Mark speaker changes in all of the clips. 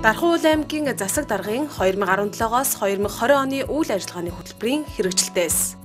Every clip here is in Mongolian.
Speaker 1: Дархан аймгийн засаг даргын 2017-оос 2020 оны үйл ажиллагааны хөтөлбөрийн хэрэгжилтээс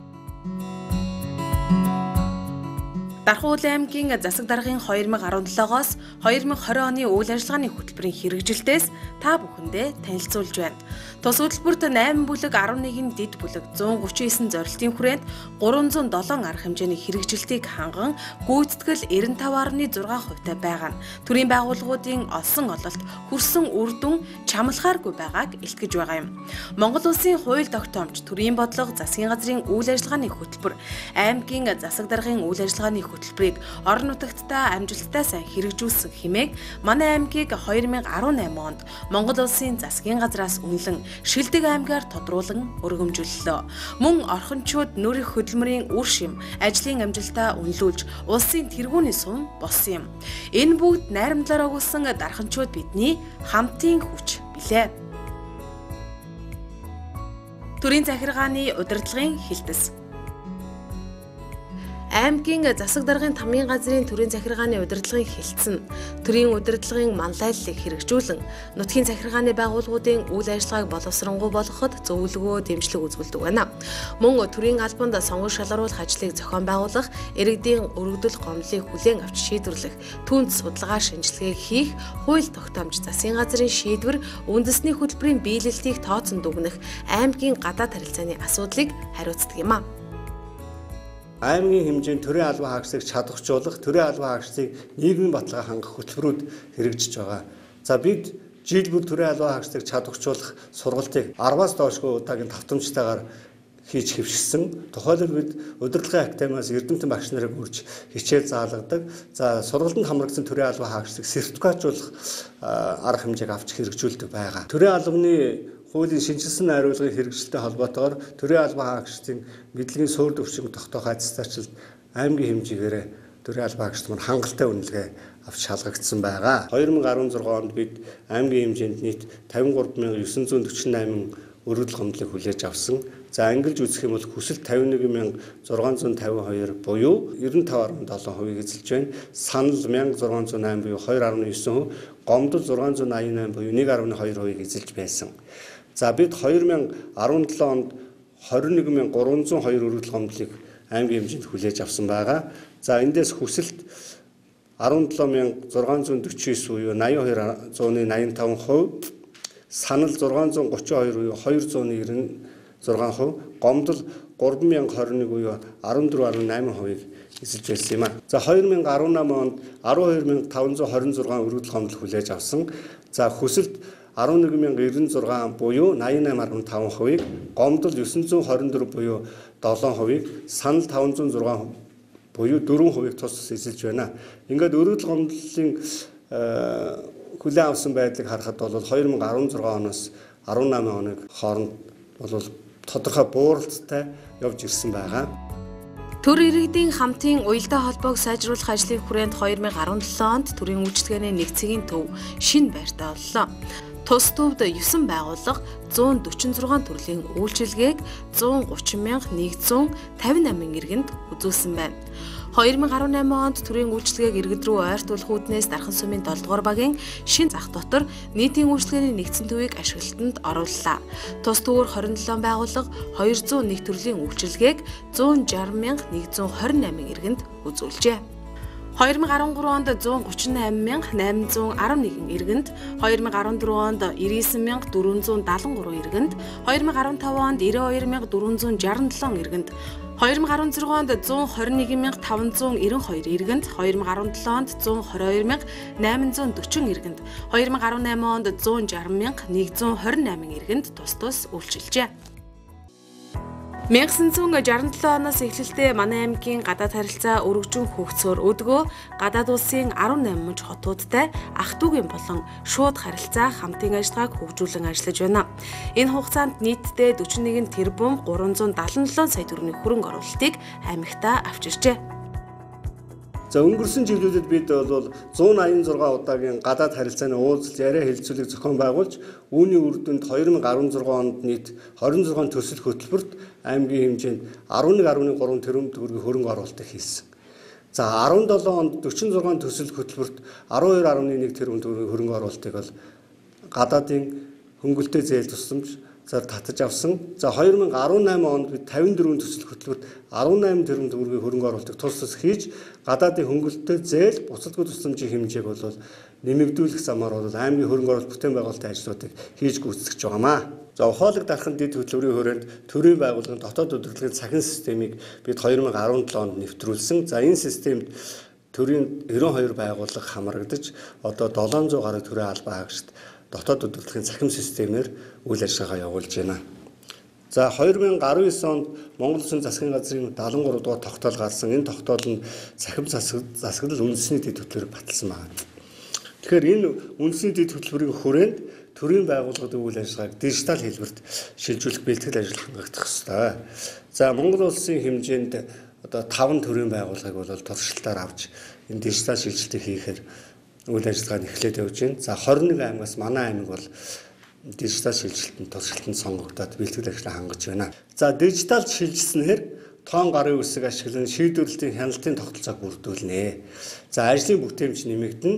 Speaker 1: Дархан аймгийн засаг даргын 2017-оос 2020 оны үйл ажиллагааны хөтөлбөрийн хэрэгжилтээс та бүхэндээ танилцуулж байна. Тус хөтөлбөрт 8 бүлэг 11 дид бүлэг 139 зорилтын хүрээнд 307 арга хэмжээний хэрэгжилтийг ханган гүйцэтгэл 95.6% та байгаа нь төрийн байгууллагуудын олсон ололт хүрсэн үр дүн чамлахааргүй байгааг илтгэж байгаа юм. Монгол улсын хууль тогтоомч төрийн бодлого засгийн газрын үйл ажиллагааны хөтөлбөр аймгийн засаг даргын үйл ажиллагааны хөтөлбөрийг орон нутагтаа амжилттай сайн хэрэгжүүлсэн хэмээг манай аймгийг 2018 онд Монгол улсын засгийн газраас үнэлэн Шилдэг аймгаар тодруулан өргөмжөллөө. Мөн орхончууд нүүрийн хөдөлмөрийн үр шим ажлын амжилтаа үнэлүүлж улсын тэргүүний сум болсон юм. Энэ бүгд найрамдлаар өгүүлсэн дарханчууд бидний хамтын хүч билээ. Төрийн захиргааны удирдлагын хилтэс аймгийн засаг даргын тамгын газрын төрийн захиргааны удирдлагын хилцэн төрийн удирдлагын манлайллыг хэрэгжүүлэн нутгийн захиргааны байгууллагуудын үйл ажиллагааг боловсронгуй болгоход зөвлөгөө дэмжлэг үзүүлдэг байна. Мөн төрийн албанд сонгон шалгаруулах ажлыг зохион байгуулах, иргэдийн өргөдөл гомдлыг хүлээн авч шийдвэрлэх, түнц судалгаа шинжилгээг хийх, хууль тогтоомж засгийн газрын шийдвэр үндэсний хөтөлбөрийн биелэлтийг тооцон дүгнэх аймгийн гадаад харилцааны асуудлыг хариуцдаг юм а
Speaker 2: аймгийн хэмжээнд төрийн албан хаагчдыг чадварчуулах, төрийн албан хаагчдыг нийгмийн баталгаа хангах хөтөлбөрүүд хэрэгжиж байгаа. За бид жил бүр төрийн албан хаагчдыг чадварчуулах сургалтыг 10-аас доошгүй удаагийн давтамжтайгаар хийж хэвшигсэн. Тухайлбал бид удирдлагын академиас эрдэмтэн багш нарыг үрж хичээл заалгадаг. За сургалтанд хамрагдсан төрийн албан хаагчдыг сертификатжуулах арга хэмжээг авч хэрэгжүүлдэг байгаа. Төрийн албаны хуулийн шинжилсэн найруулгын хэрэгжилтэй холбоотойгоор төрийн албан хаагчдын мэдлэгийн суурь төвшинг тогтоох ажлаачлалд аймгийн хэмжээгээр төрийн албан хаагчд маань хангалттай үнэлгээ авч шалгагдсан байгаа. 2016 онд бид аймгийн хэмжээнд нийт 53948 өргөдөл гомдлыг хүлээж авсан. За ангилж үзэх юм бол хүсэл 51652 буюу 95.7% эзэлж байна. Санал 1608 буюу 2.9%, гомдол 688 буюу 1.2% эзэлж байсан. За бид 2017 онд 21302 өргөдөл гомдлыг аймгийн хэмжээнд хүлээж авсан байгаа. За эндээс хүсэлт 17649 буюу 82.85%, санал 632 буюу 296%, гомдол 3021 буюу 14.8%-ыг эзэлж байсан юм а. За 2018 онд 12526 өргөдөл гомдол хүлээж авсан. За хүсэлт 11096 буюу 88.5%-ийг, гомдол 924 буюу 7%-ийг, санал 506 буюу 4%-ийг тус тус эзэлж байна. Ингээд өргөдөл гомдлын э, хүлээн авсан байдлыг харахад бол 2016 оноос 18 оны хооронд бол тодорхой бууралцтай явж ирсэн байгаа.
Speaker 1: Төр иргэдийн хамтын уялдаа холбоог сайжруулах ажлын хүрээнд 2017 онд төрийн үйлчлэгээний нэг цэгийн төв шин байртаа боллоо. Тус төвд 9 байгууллага 146 төрлийн үйлчилгээг 130158 иргэнд үзүүлсэн байна. 2018 онд төрийн үйлчлэгээг иргэд рүү ойртуулах үүднээс Дархан сумын 7 дугаар багийн шин зах дотор нийтийн үйлчлэгээний нэгдсэн төвийг ашиглалтанд орууллаа. Тус төвөр 27 байгууллага 201 төрлийн үйлчлэгээг 160128 иргэнд үзүүлжээ. 2013 онд 138811 иргэнд, 2014 онд 99473 иргэнд, 2015 онд 92467 иргэнд, 2016 онд 121592 иргэнд, 2017 онд 122840 иргэнд, 2018 онд 160128 иргэнд тус тус үйлчилжээ. 1967 оноос эхлэлдээ манай аймгийн гадаад харилцаа өргөжин хөгцөөр өдгөө гадаад улсын 18 муж хотуудтай ах トゥ угийн болон шууд харилцаа хамтын ажиллагааг хөгжүүлэн ажиллаж байна. Энэ хугацаанд нийтдээ 41 тэрбум 377 сая төгрөгийн хөрөнгө оруулалтыг аймагтаа авчирчээ.
Speaker 2: За өнгөрсөн жилүүдэд бид бол 186 удаагийн гадаад харилцааны уулзалт яриа хэлцүүлэг зохион байгуулж үүний үр дүнд 2016 онд нийт 26 төсөл хөтөлбөрт аймгийн хэмжээнд 11.3 тэрбум төгрөгийн хөрөнгө оруулалт хийсэн. За 17 онд 46 төсөл хөтөлбөрт 12.1 тэрбум төгрөгийн хөрөнгө оруулалтыг бол гадаадын хөнгөлтэй зээл тусламж зар татаж авсан. За 2018 онд бид 54 төсөл хөтөлбөрт 18 тэрбум төгрөгийн хөрөнгө оруулалтыг тус тус хийж гадаадын хөнгөлөлтөд зээл буцалтгүй тусламжийн хэмжээг бол нэмэгдүүлэх замаар бол аймгийн хөрөнгө оруулалт бүтээн байгуулалтын ажлуудыг хийж гүйцэтгэж байгаамаа. За ухаалаг дархан дэд хөтөлбөрийн хүрээнд төрийн байгууллагын дотоод удирдлагын цахин системийг бид 2017 онд нэвтрүүлсэн. За энэ системд төрийн 92 байгууллага хамрагдаж одоо 700 гаруй төрийн албан хаагчид дотоод удирдлагын цахим системээр үйл ажиллагаа явуулж байна. За 2019 онд Монгол Улсын засгийн газрын 73 дугаар тогтоол гарсан. Энэ тогтоол нь цахим засаглал үндэсний дэд хөтөлбөрийг баталсан байна. Тэгэхээр энэ үндэсний дэд хөтөлбөрийн хүрээнд төрийн байгууллагын үйл ажиллагааг дижитал хэлбэрт шилжүүлэх бэлтгэл ажил хангагдах ёстой. За Монгол Улсын хэмжээнд одоо 5 төрийн байгууллагыг бол туршилтаар авч энэ дижитал шилжилтийг хийхээр үйл ажиллагаа нь эхлээд явж байна. За 21 аймагаас манай аймаг бол дижитал шилжилтэнд туршилтанд сонгогдоод бэлтгэл ажлаа хангаж байна. За дижитал шилжилснээр тоон гарын үсэг ашиглан шийдвэрлэлийн хяналтын тогтолцоог бүрдүүлнэ. За ажлын бүтээмж нэмэгдэнэ.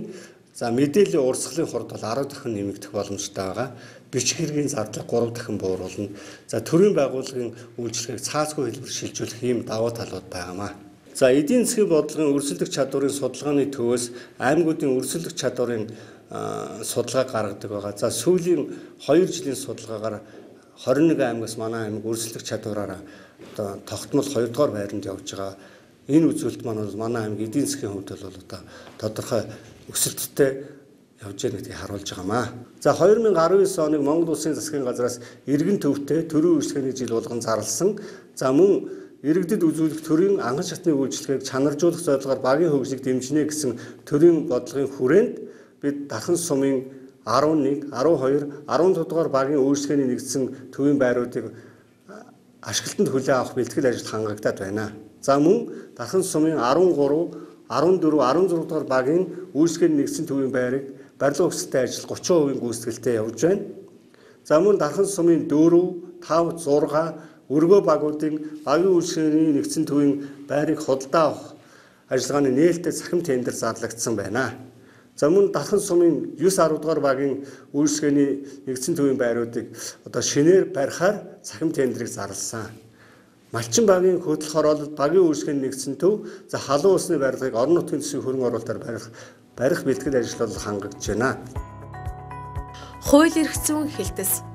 Speaker 2: За мэдээллийн урсгалын хурд бол 10 дахин нэмэгдэх боломжтой байгаа. Бичих хэргийн зардлага 3 дахин бууруулна. За төрийн байгууллагын үйлчлэгийг цаазгүй хэлбэр шилжүүлэх ийм давуу талууд байгаамаа. За эдийн засгийн бодлогын өрсөлдөх чадварын судалгааны төвөөс аймагуудын өрсөлдөх чадварын судалгаа гаргадаг байгаа. За сүүлийн 2 жилийн судалгаагаар 21 аймагаас манай аймаг өрсөлдөх чадвараараа одоо тогтмол 2 дугаар байранд явж байгаа. Энэ үзүүлэлт маань бол манай аймаг эдийн засгийн хувьд бол одоо тодорхой өсөлттэй явж байгаа гэдгийг харуулж байгаамаа. За 2019 оныг Монгол Улсын засгийн газраас иргэн төвтэй төрийн үйлчлэгээний жил болгон зарласан. За мөн иргэдэд үзүүлэх төрийн анхан шатны үйлчлэгийг чанаржуулах зорилгоор багийн хөгжлийг дэмжинэ гэсэн төрийн бодлогын хүрээнд бид дархан сумын 11, 12, 14 дугаар багийн үйлчлэгээний нэгдсэн төвийн байруудыг ашиглалтанд хүлээн авах бэлтгэл ажилд хангагдаад байна. За мөн дархан сумын 13, 14, 16 дугаар багийн үйлчлэгээний нэгдсэн төвийн байрыг барилга өсөлттэй ажил 30% гүйцэтгэлтэй явж байна. За мөн дархан сумын 4, 5, 6 өргөө багуудын багийн үйлчлэгээний нэгдсэн төвийн байрыг худалдаа авах ажиллагааны нээлттэй цахим тендер зарлагдсан байна. За мөн дархан сумын 9 10 дугаар багийн үйлчлэгээний нэгдсэн төвийн байруудыг одоо шинээр барихаар цахим тендерийг зарласан. Малчин багийн хөдөлгөх хороололд багийн үйлчлэгээний нэгдсэн төв за халуун усны барилгыг орон нутгийн төсвийн хөрөнгө оруулалтаар барих барих бэлтгэл ажил бол хангагдж байна.
Speaker 1: Хууль эрх зүйн хэлтэс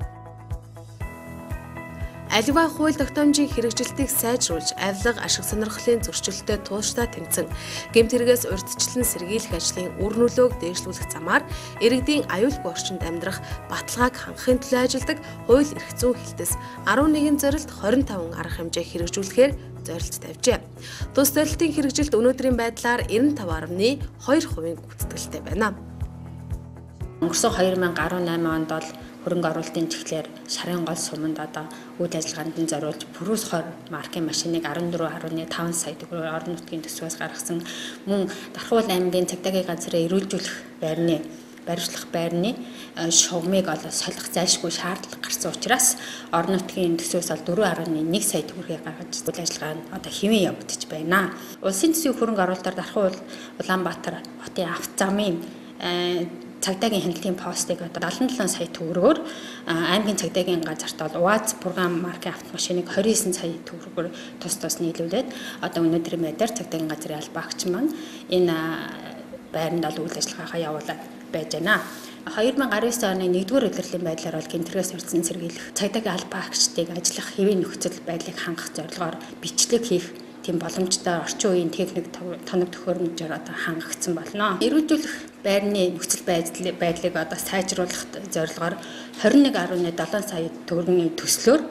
Speaker 1: Аливаа хууль тогтоомжийн хэрэгжилтийг сайжруулж, авилга, ашиг сонирхлын зөрчилдөд тууштай тэмцэн, гэмт хэрэгээс урьдчилан сэргийлэх ажлын үр нөлөөг дээшлүүлэх замаар иргэдийн аюулгүй орчинд амьдрах баталгааг хангахын төлөө ажилладаг хууль эрх зүйн хэлтэс 11 зорилт 25 арга хэмжээ хэрэгжүүлэхээр зорилт тавьжээ. Тус зорилтын хэрэгжилт өнөөдрийн байдлаар 95.2% гүйцэтгэлтэй байна.
Speaker 3: Өнгөрсөн 2018 онд бол хөрөнгө оруулалтын чиглэлээр шарын гол суманд одоо үйл ажиллагаанд нь зориулж Пүрүс 20 маркийн машиныг 14.5 сая төгрөгөөр орон нутгийн төсвөөс гаргасан мөн Дархуул аймгийн цагдаагийн газраа эрүүлжүүлэх байрны баримтлах байрны э, шугамыг олоо солих зайлшгүй шаардлага гарсан учраас орон нутгийн төсвөөс бол 4.1 сая төгрөгийг гаргаж үйл ажиллагаа нь одоо хэвэн явагдаж байна. Улсын төсвийн хөрөнгө оруулалтаар Дархуул Улаанбаатар хотын авто замын э, цагдаагийн хяналтын постыг одоо 77 сая төгрөгөөр аймгийн цагдаагийн газарт бол УАЗ програм маркийн автомашиныг 29 сая төгрөгөөр тус тус нийлүүлээд одоо өнөөдрийн байдлаар цагдаагийн газрын албаагч маань энэ байранд ол үйл ажиллагаагаа явуулаад байж байна. 2019 оны 1-р удирлын байдлаар бол гинтэрээс урьдсан сэргийлэх цагдаагийн албаагчдыг ажиллах хэвийн нөхцөл байдлыг хангах зорилгоор бичлэг хийх тийм боломжтой орчин үеийн техник тоног төхөөрөмжөөр одоо хангагдсан болно. Эрүүжүүлэх байрны нөхцөл байдлыг одоо сайжруулах зорилгоор 21.7 сая төгрөгийн төслөөр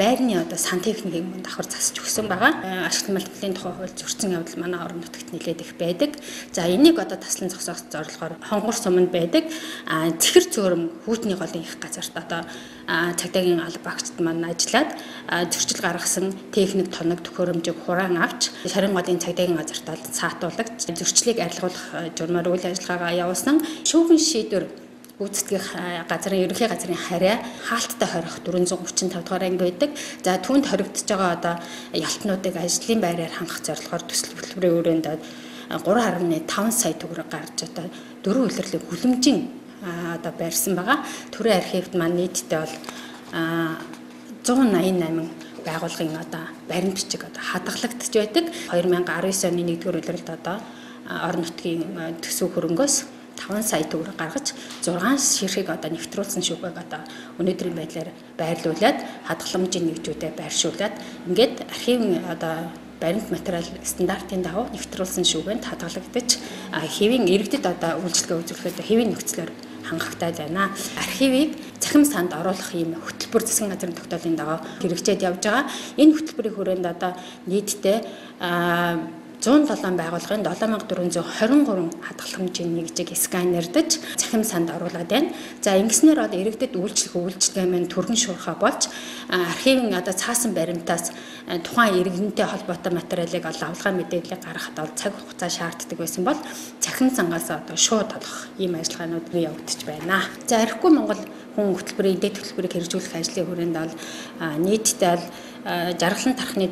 Speaker 3: байрны одоо сантехникийн мөн давхар засаж өгсөн байгаа. Э, ашигт малтны тухай хууль зөрчсөн явдал манай орон нутагт нэлээд их байдаг. За энийг одоо таслан зогсоох зорилгоор хонгор суманд байдаг. Цэхэр зөөрөм хүүтний голын их газарт одоо цагдаагийн алба багцд маань ажиллаад зөрчил гаргасан техник тоног төхөөрөмжийг хураан авч шарын голын цагдаагийн газарт бол саатуулагч зөрчлийг арилгуулах э, журмаар үйл ажиллагаагаа явуулсан. Шүүхэн шийдвэр гүйцэтгэх газрын ерөнхий газрын харьяа хаалттай хорих 435 дугаар анги байдаг. За түүнд хоригдож байгаа одоо ялтнуудыг ажлын байраар хангах зорилгоор төсөл хөтөлбөрийн өрөөнд 3.5 сая төгрөг гарч одоо дөрвөн улирлыг хүлэмжийн одоо байрсан байгаа. Төрийн архивд маань нийтдээ бол 188 байгууллагын одоо баримт бичиг одоо хадгалагдчих байдаг. 2019 оны 1-р улиралд одоо орон нутгийн төсөв хөрөнгөөс 5 сая төгрөг гаргаж 6 ширхэг одоо нэвтрүүлсэн шүүхэг одоо өнөөдрийн байдлаар байрлуулад хадгаламжийн нэгжүүдэд байршуулад ингээд архивын одоо баримт материал стандартын дагуу нэвтрүүлсэн шүүгэнд хадгалагдаж хэвийн иргэдэд одоо үйлчлэгээ үзүүлэхэд хэвийн нөхцлөөр хангахтай байна. Архивыг цахим санд оруулах ийм хөтөлбөр засгийн газрын тогтоолын дагуу хэрэгжээд явж байгаа. Энэ хөтөлбөрийн хүрээнд одоо нийтдээ 107 байгууллагын 7423 хадгаламжийн нэгжиг сканердэж цахим санд оруулаад байна. За ингэснээр бол иргэдэд үйлчлэх үйлчлэгээ маань түргэн шуурхаа болж архивын одоо цаасан баримтаас тухайн иргэнтэй холбоотой материалыг авалгаа мэдээлэл гаргахад бол цаг хугацаа шаарддаг байсан бол цахим сангаас одоо шууд олох ийм ажиллагаанууд явагдаж байна. За архигүй Монгол хүн хөтөлбөрийн дэд хөтөлбөрийг хэрэгжүүлэх ажлын хүрээнд бол нийтдээ бол жаргалан тархны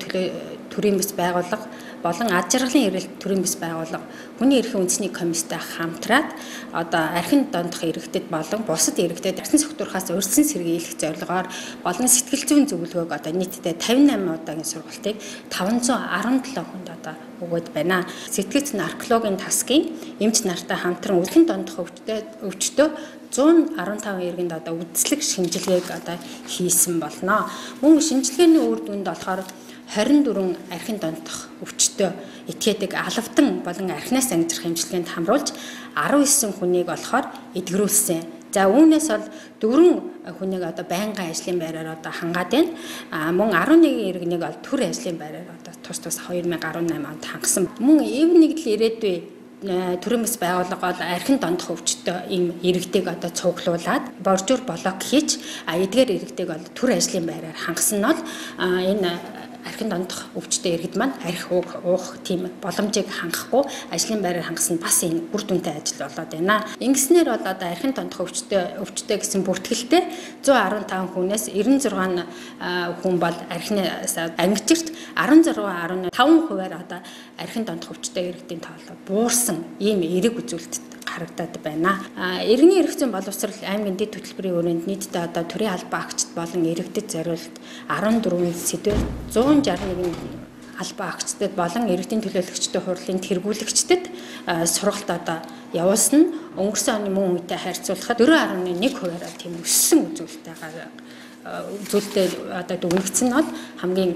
Speaker 3: төрийн бас байгууллага болон ад жаргалын эрэлт төрийн бис байгууллага хүний эрхийн үндэсний комисстай хамтраад одоо архин дондох иргэдэд болон бусад иргэдэд арсын сектурхаас урьдчилан сэргийлэх зорилгоор болон сэтгэл зүйн зөвлөгөөг одоо нийтдээ 58 удаагийн сургалтыг 517 хүнд одоо өгöd байна. Сэтгэц наркологийн тасгийн эмч нартай хамтран үлхэн дондох өвчтөд өвчтөө 115 иргэнд одоо үдслэг шинжилгээг одоо хийсэн болно. Мөн шинжилгээний үр дүнд болохоор 24 архин донтох өвчтөй этгээдэг алавтан болон архинаас ангижрах хэмжлэгэнд хамруулж 19 хүнийг болохоор эдгэрүүлсэн. За үүнээс бол дөрвөн хүнийг одоо байнгын ажлын байраар одоо хангаад байна. А мөн 11 иргэнийг бол төр ажлын байраар одоо тус тус 2018 онд хангасан. Мөн эв нэгдэл ирээдүй бас байгууллага бол архин дондох өвчтөй ийм иргэдэг одоо цуглуулад боржуур блок хийж а эдгээр иргэдэг бол төр ажлын байраар хангасан нь бол энэ архин дондох өвчтөй иргэд маань арх уух уух тийм боломжийг хангахгүй ажлын байраар хангасан бас энэ үр дүнтэй ажил болоод байна. Ингэснээр бол одоо архин дондох өвчтөй өвчтөй гэсэн бүртгэлтэй 115 хүнээс 96 хүн бол архинаас ангижирт 16.5 хувиар одоо архин дондох өвчтөй иргэдийн тоолол буурсан ийм эерэг үзүүлэлт харагдаад байна. Иргэний эрх зүйн боловсрал аймгийн дэд хөтөлбөрийн өрөөнд нийтдээ одоо төрийн албан агчид болон иргэдэд зориулт 14 сэдвээр 161 албан агчдад болон иргэдийн төлөөлөгчдөд хурлын тэргүүлэгчдэд сургалт одоо явуулсан өнгөрсөн оны мөн үетэй харьцуулахад 4.1 хувиараа тийм өссөн үзүүлэлттэйгээр үзүүлэлтээ одоо дүгнэгдсэн нь хамгийн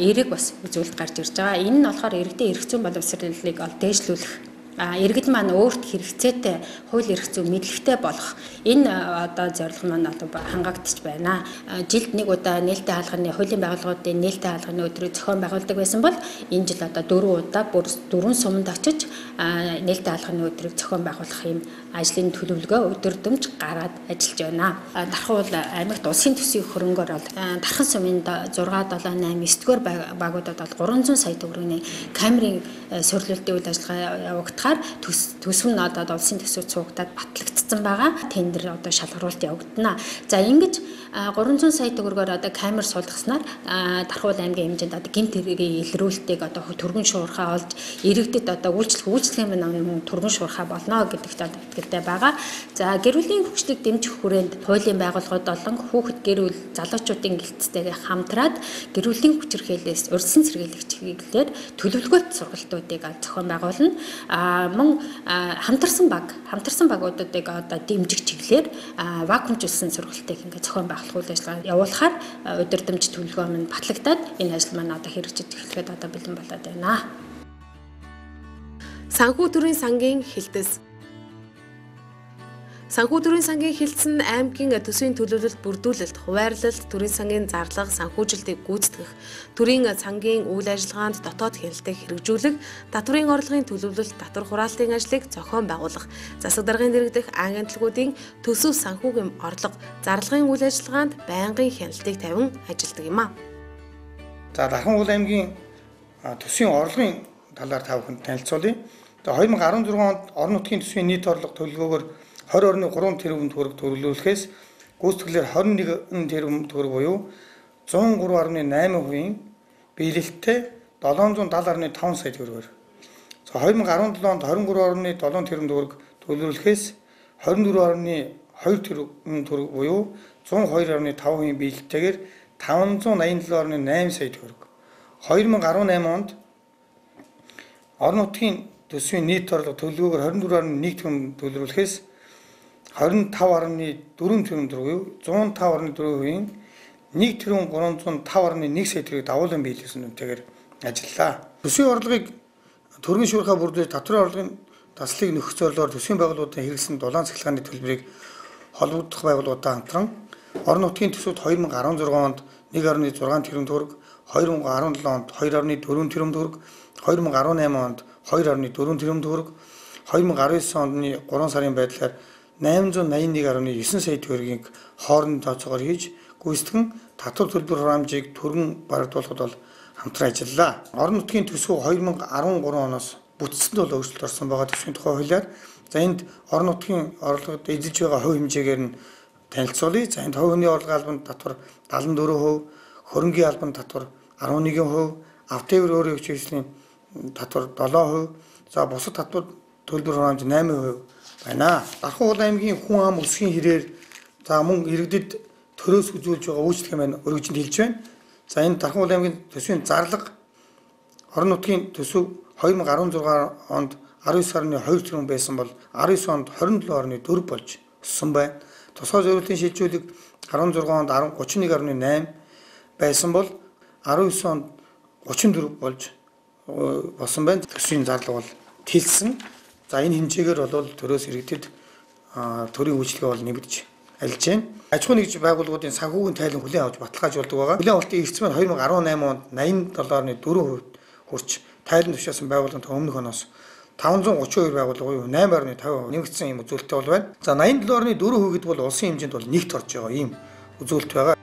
Speaker 3: эерэг бас үзүүлэлт гарч ирж байгаа. Энэ нь болохоор иргэдийн эрх зүйн боловсролыг ол дээшлүүлэх иргэд маань өөрт хэрэгцээтэй хууль эрх зүйн мэдлэгтэй болох энэ одоо зорилго маань одоо хангаагдчих байна. Жилд нэг удаа нээлттэй хаалганы хуулийн байгууллагуудын нээлттэй хаалганы өдрийг зохион байгуулдаг байсан бол энэ жил одоо дөрвөн удаа бүр дөрвөн суманд очиж нээлттэй хаалганы өдрийг зохион байгуулах юм ажлын төлөвлөгөө өдөрдөмж гараад ажиллаж байна. Дархан бол аймагт улсын төсвийн хөрөнгөөр бол Дархан сумын 6 7 8 9 дугаар багуудад бол 300 сая төгрөгийн камерын сурлуултын үйл ажиллагаа явагдах болохоор төсөв нь одоо улсын төсөв цугтаад батлагдсан байгаа. Тендер одоо шалгаруулалт явагдана. За ингэж 300 сая төгрөгөөр одоо камер суулгаснаар Тархуул аймгийн хэмжээнд одоо гинт хэргийн илрүүлэлтийг одоо түргэн шуурхаа олж иргэдэд одоо үйлчлэх үйлчлэгийн нам түргэн шуурхаа болно гэдэгт одоо итгэлтэй байгаа. За гэр бүлийн хөгжлийг дэмжих хүрээнд хуулийн байгууллагууд болон хүүхэд гэр бүл залуучуудын гэлтцтэйгээ хамтраад гэр бүлийн хүчирхээлээс урьдчилан сэргийлэх чиглэлээр төлөвлөгөөт сургалтуудыг зохион байгуулна. А мөн хамтарсан баг хамтарсан багуудыг одоо дэмжих чиглэлээр вакуумжуулсан сургалтыг ингээд зохион байгуулах үйл ажиллагаа явуулахаар удирдамж төлөвлөгөө маань батлагдаад энэ ажил маань одоо хэрэгжиж эхлэхэд одоо бэлэн болоод байна.
Speaker 1: Санхүү төрийн сангийн хилдэс Санхүү төрийн сангийн хилцэн аймгийн төсвийн төлөвлөлт бүрдүүлэлт, хуваарлалт, төрийн сангийн зарлага, санхүүжилтийг гүйцэтгэх, төрийн сангийн үйл ажиллагаанд дотоод хяналтыг хэрэгжүүлэх, татврын орлогын төлөвлөлт, татвар хураалтын ажлыг зохион байгуулах, засаг даргын дэргэдэх ангитлгуудын төсөв санхүүгийн орлого, зарлагын үйл ажиллагаанд байнгын хяналтыг тавин ажилладаг юм а.
Speaker 4: За Дархан уул аймгийн төсвийн орлогын талаар та бүхэнд танилцуулъя. Тэгээ 2016 онд орон нутгийн төсвийн нийт орлого төлөвлөгөөгөөр 20 орны 3 тэрбум төгрөг төрлүүлэхээс гүйцэтгэлээр 21 тэрбум төгрөг буюу 103.8% биелэлттэй 770.5 сая төгрөгөөр. За 2017 онд 23.7 тэрбум төгрөг төлөвлөхөөс 24.2 тэрбум төгрөг буюу 102.5% биелэлтэйгээр 587.8 сая төгрөг. 2018 онд орон нутгийн төсвийн нийт орлого төлөвлөгөөр 24.1 тэрбум төлрүүлэхээс 25.4 тэрбум төгрөг буюу 105.4%-ийн 1 тэрбум 305.1 сая төгрөгийг давуулан биелүүлсэн үнэтэйгээр ажиллалаа. Төсвийн орлогыг төргийн шуурхаа бүрдүүлж татварын орлогын таслыг нөхөх зорилгоор төсвийн байгууллагуудын хэрэгсэн дулаан цахилгааны төлбөрийг холбогдох байгууллагуудаа хамтран орон нутгийн төсөвт 2016 онд 1.6 тэрбум төгрөг 2017 онд 2.4 тэрбум төгрөг, 2018 онд 2.4 тэрбум төгрөг, 2019 оны 3 сарын байдлаар 881.9 сая төгрөгийг хоорондын тооцоогоор хийж гүйцэтгэн татвар төлбөр хураамжийг түргэн багдуулахад бол хамтран ажиллалаа. Орон нутгийн төсөв 2013 оноос бүтцэнд бол өөрчлөлт орсон байгаа төсвийн тухай хуулиар за энд орон нутгийн орлогод эзэлж байгаа хувь хэмжээгээр нь танилцуулъя. За энд хувийн орлогын албанд татвар 74%, хөрөнгийн албанд татвар 11%, автовер өөрийн хүчирхлийн татвар 7%, за бусад татвар төлбөр хураамж 8% байна. Дархан уул аймгийн хүн ам өсгийн хэрээр за мөн иргэдэд төрөөс үзүүлж байгаа үйлчлэх юм өргөжинд хэлж байна. За энэ Дархан уул аймгийн төсвийн зарлага орон нутгийн төсөв 2016 онд 19.2 тэрбум байсан бол 19 онд 27.4 болж өссөн байна. Тусгай зорилтын шилжүүлэг 16 онд 31.8 байсан бол 19 онд 34 болж болсон байна. Төсвийн зарлага бол тэлсэн. За энэ хэмжээгээр бол төрөөс иргэдэд төрийн үйлчлэгээ бол нэмэгдэж алж байна. Аж ахуйн нэгж байгууллагуудын санхүүгийн тайлан хүлээн авч баталгаажуулдаг байгаа. Хүлээн авалтын эрсдэл маань 2018 онд 87.4% хүрч тайлан тушаасан байгууллагын өмнөх оноос 532 байгууллага юу 8.5% нэмэгдсэн юм үзүүлэлттэй бол байна. За 87.4% гэдэг бол улсын хэмжээнд бол нэгт орж байгаа ийм үзүүлэлт байгаа.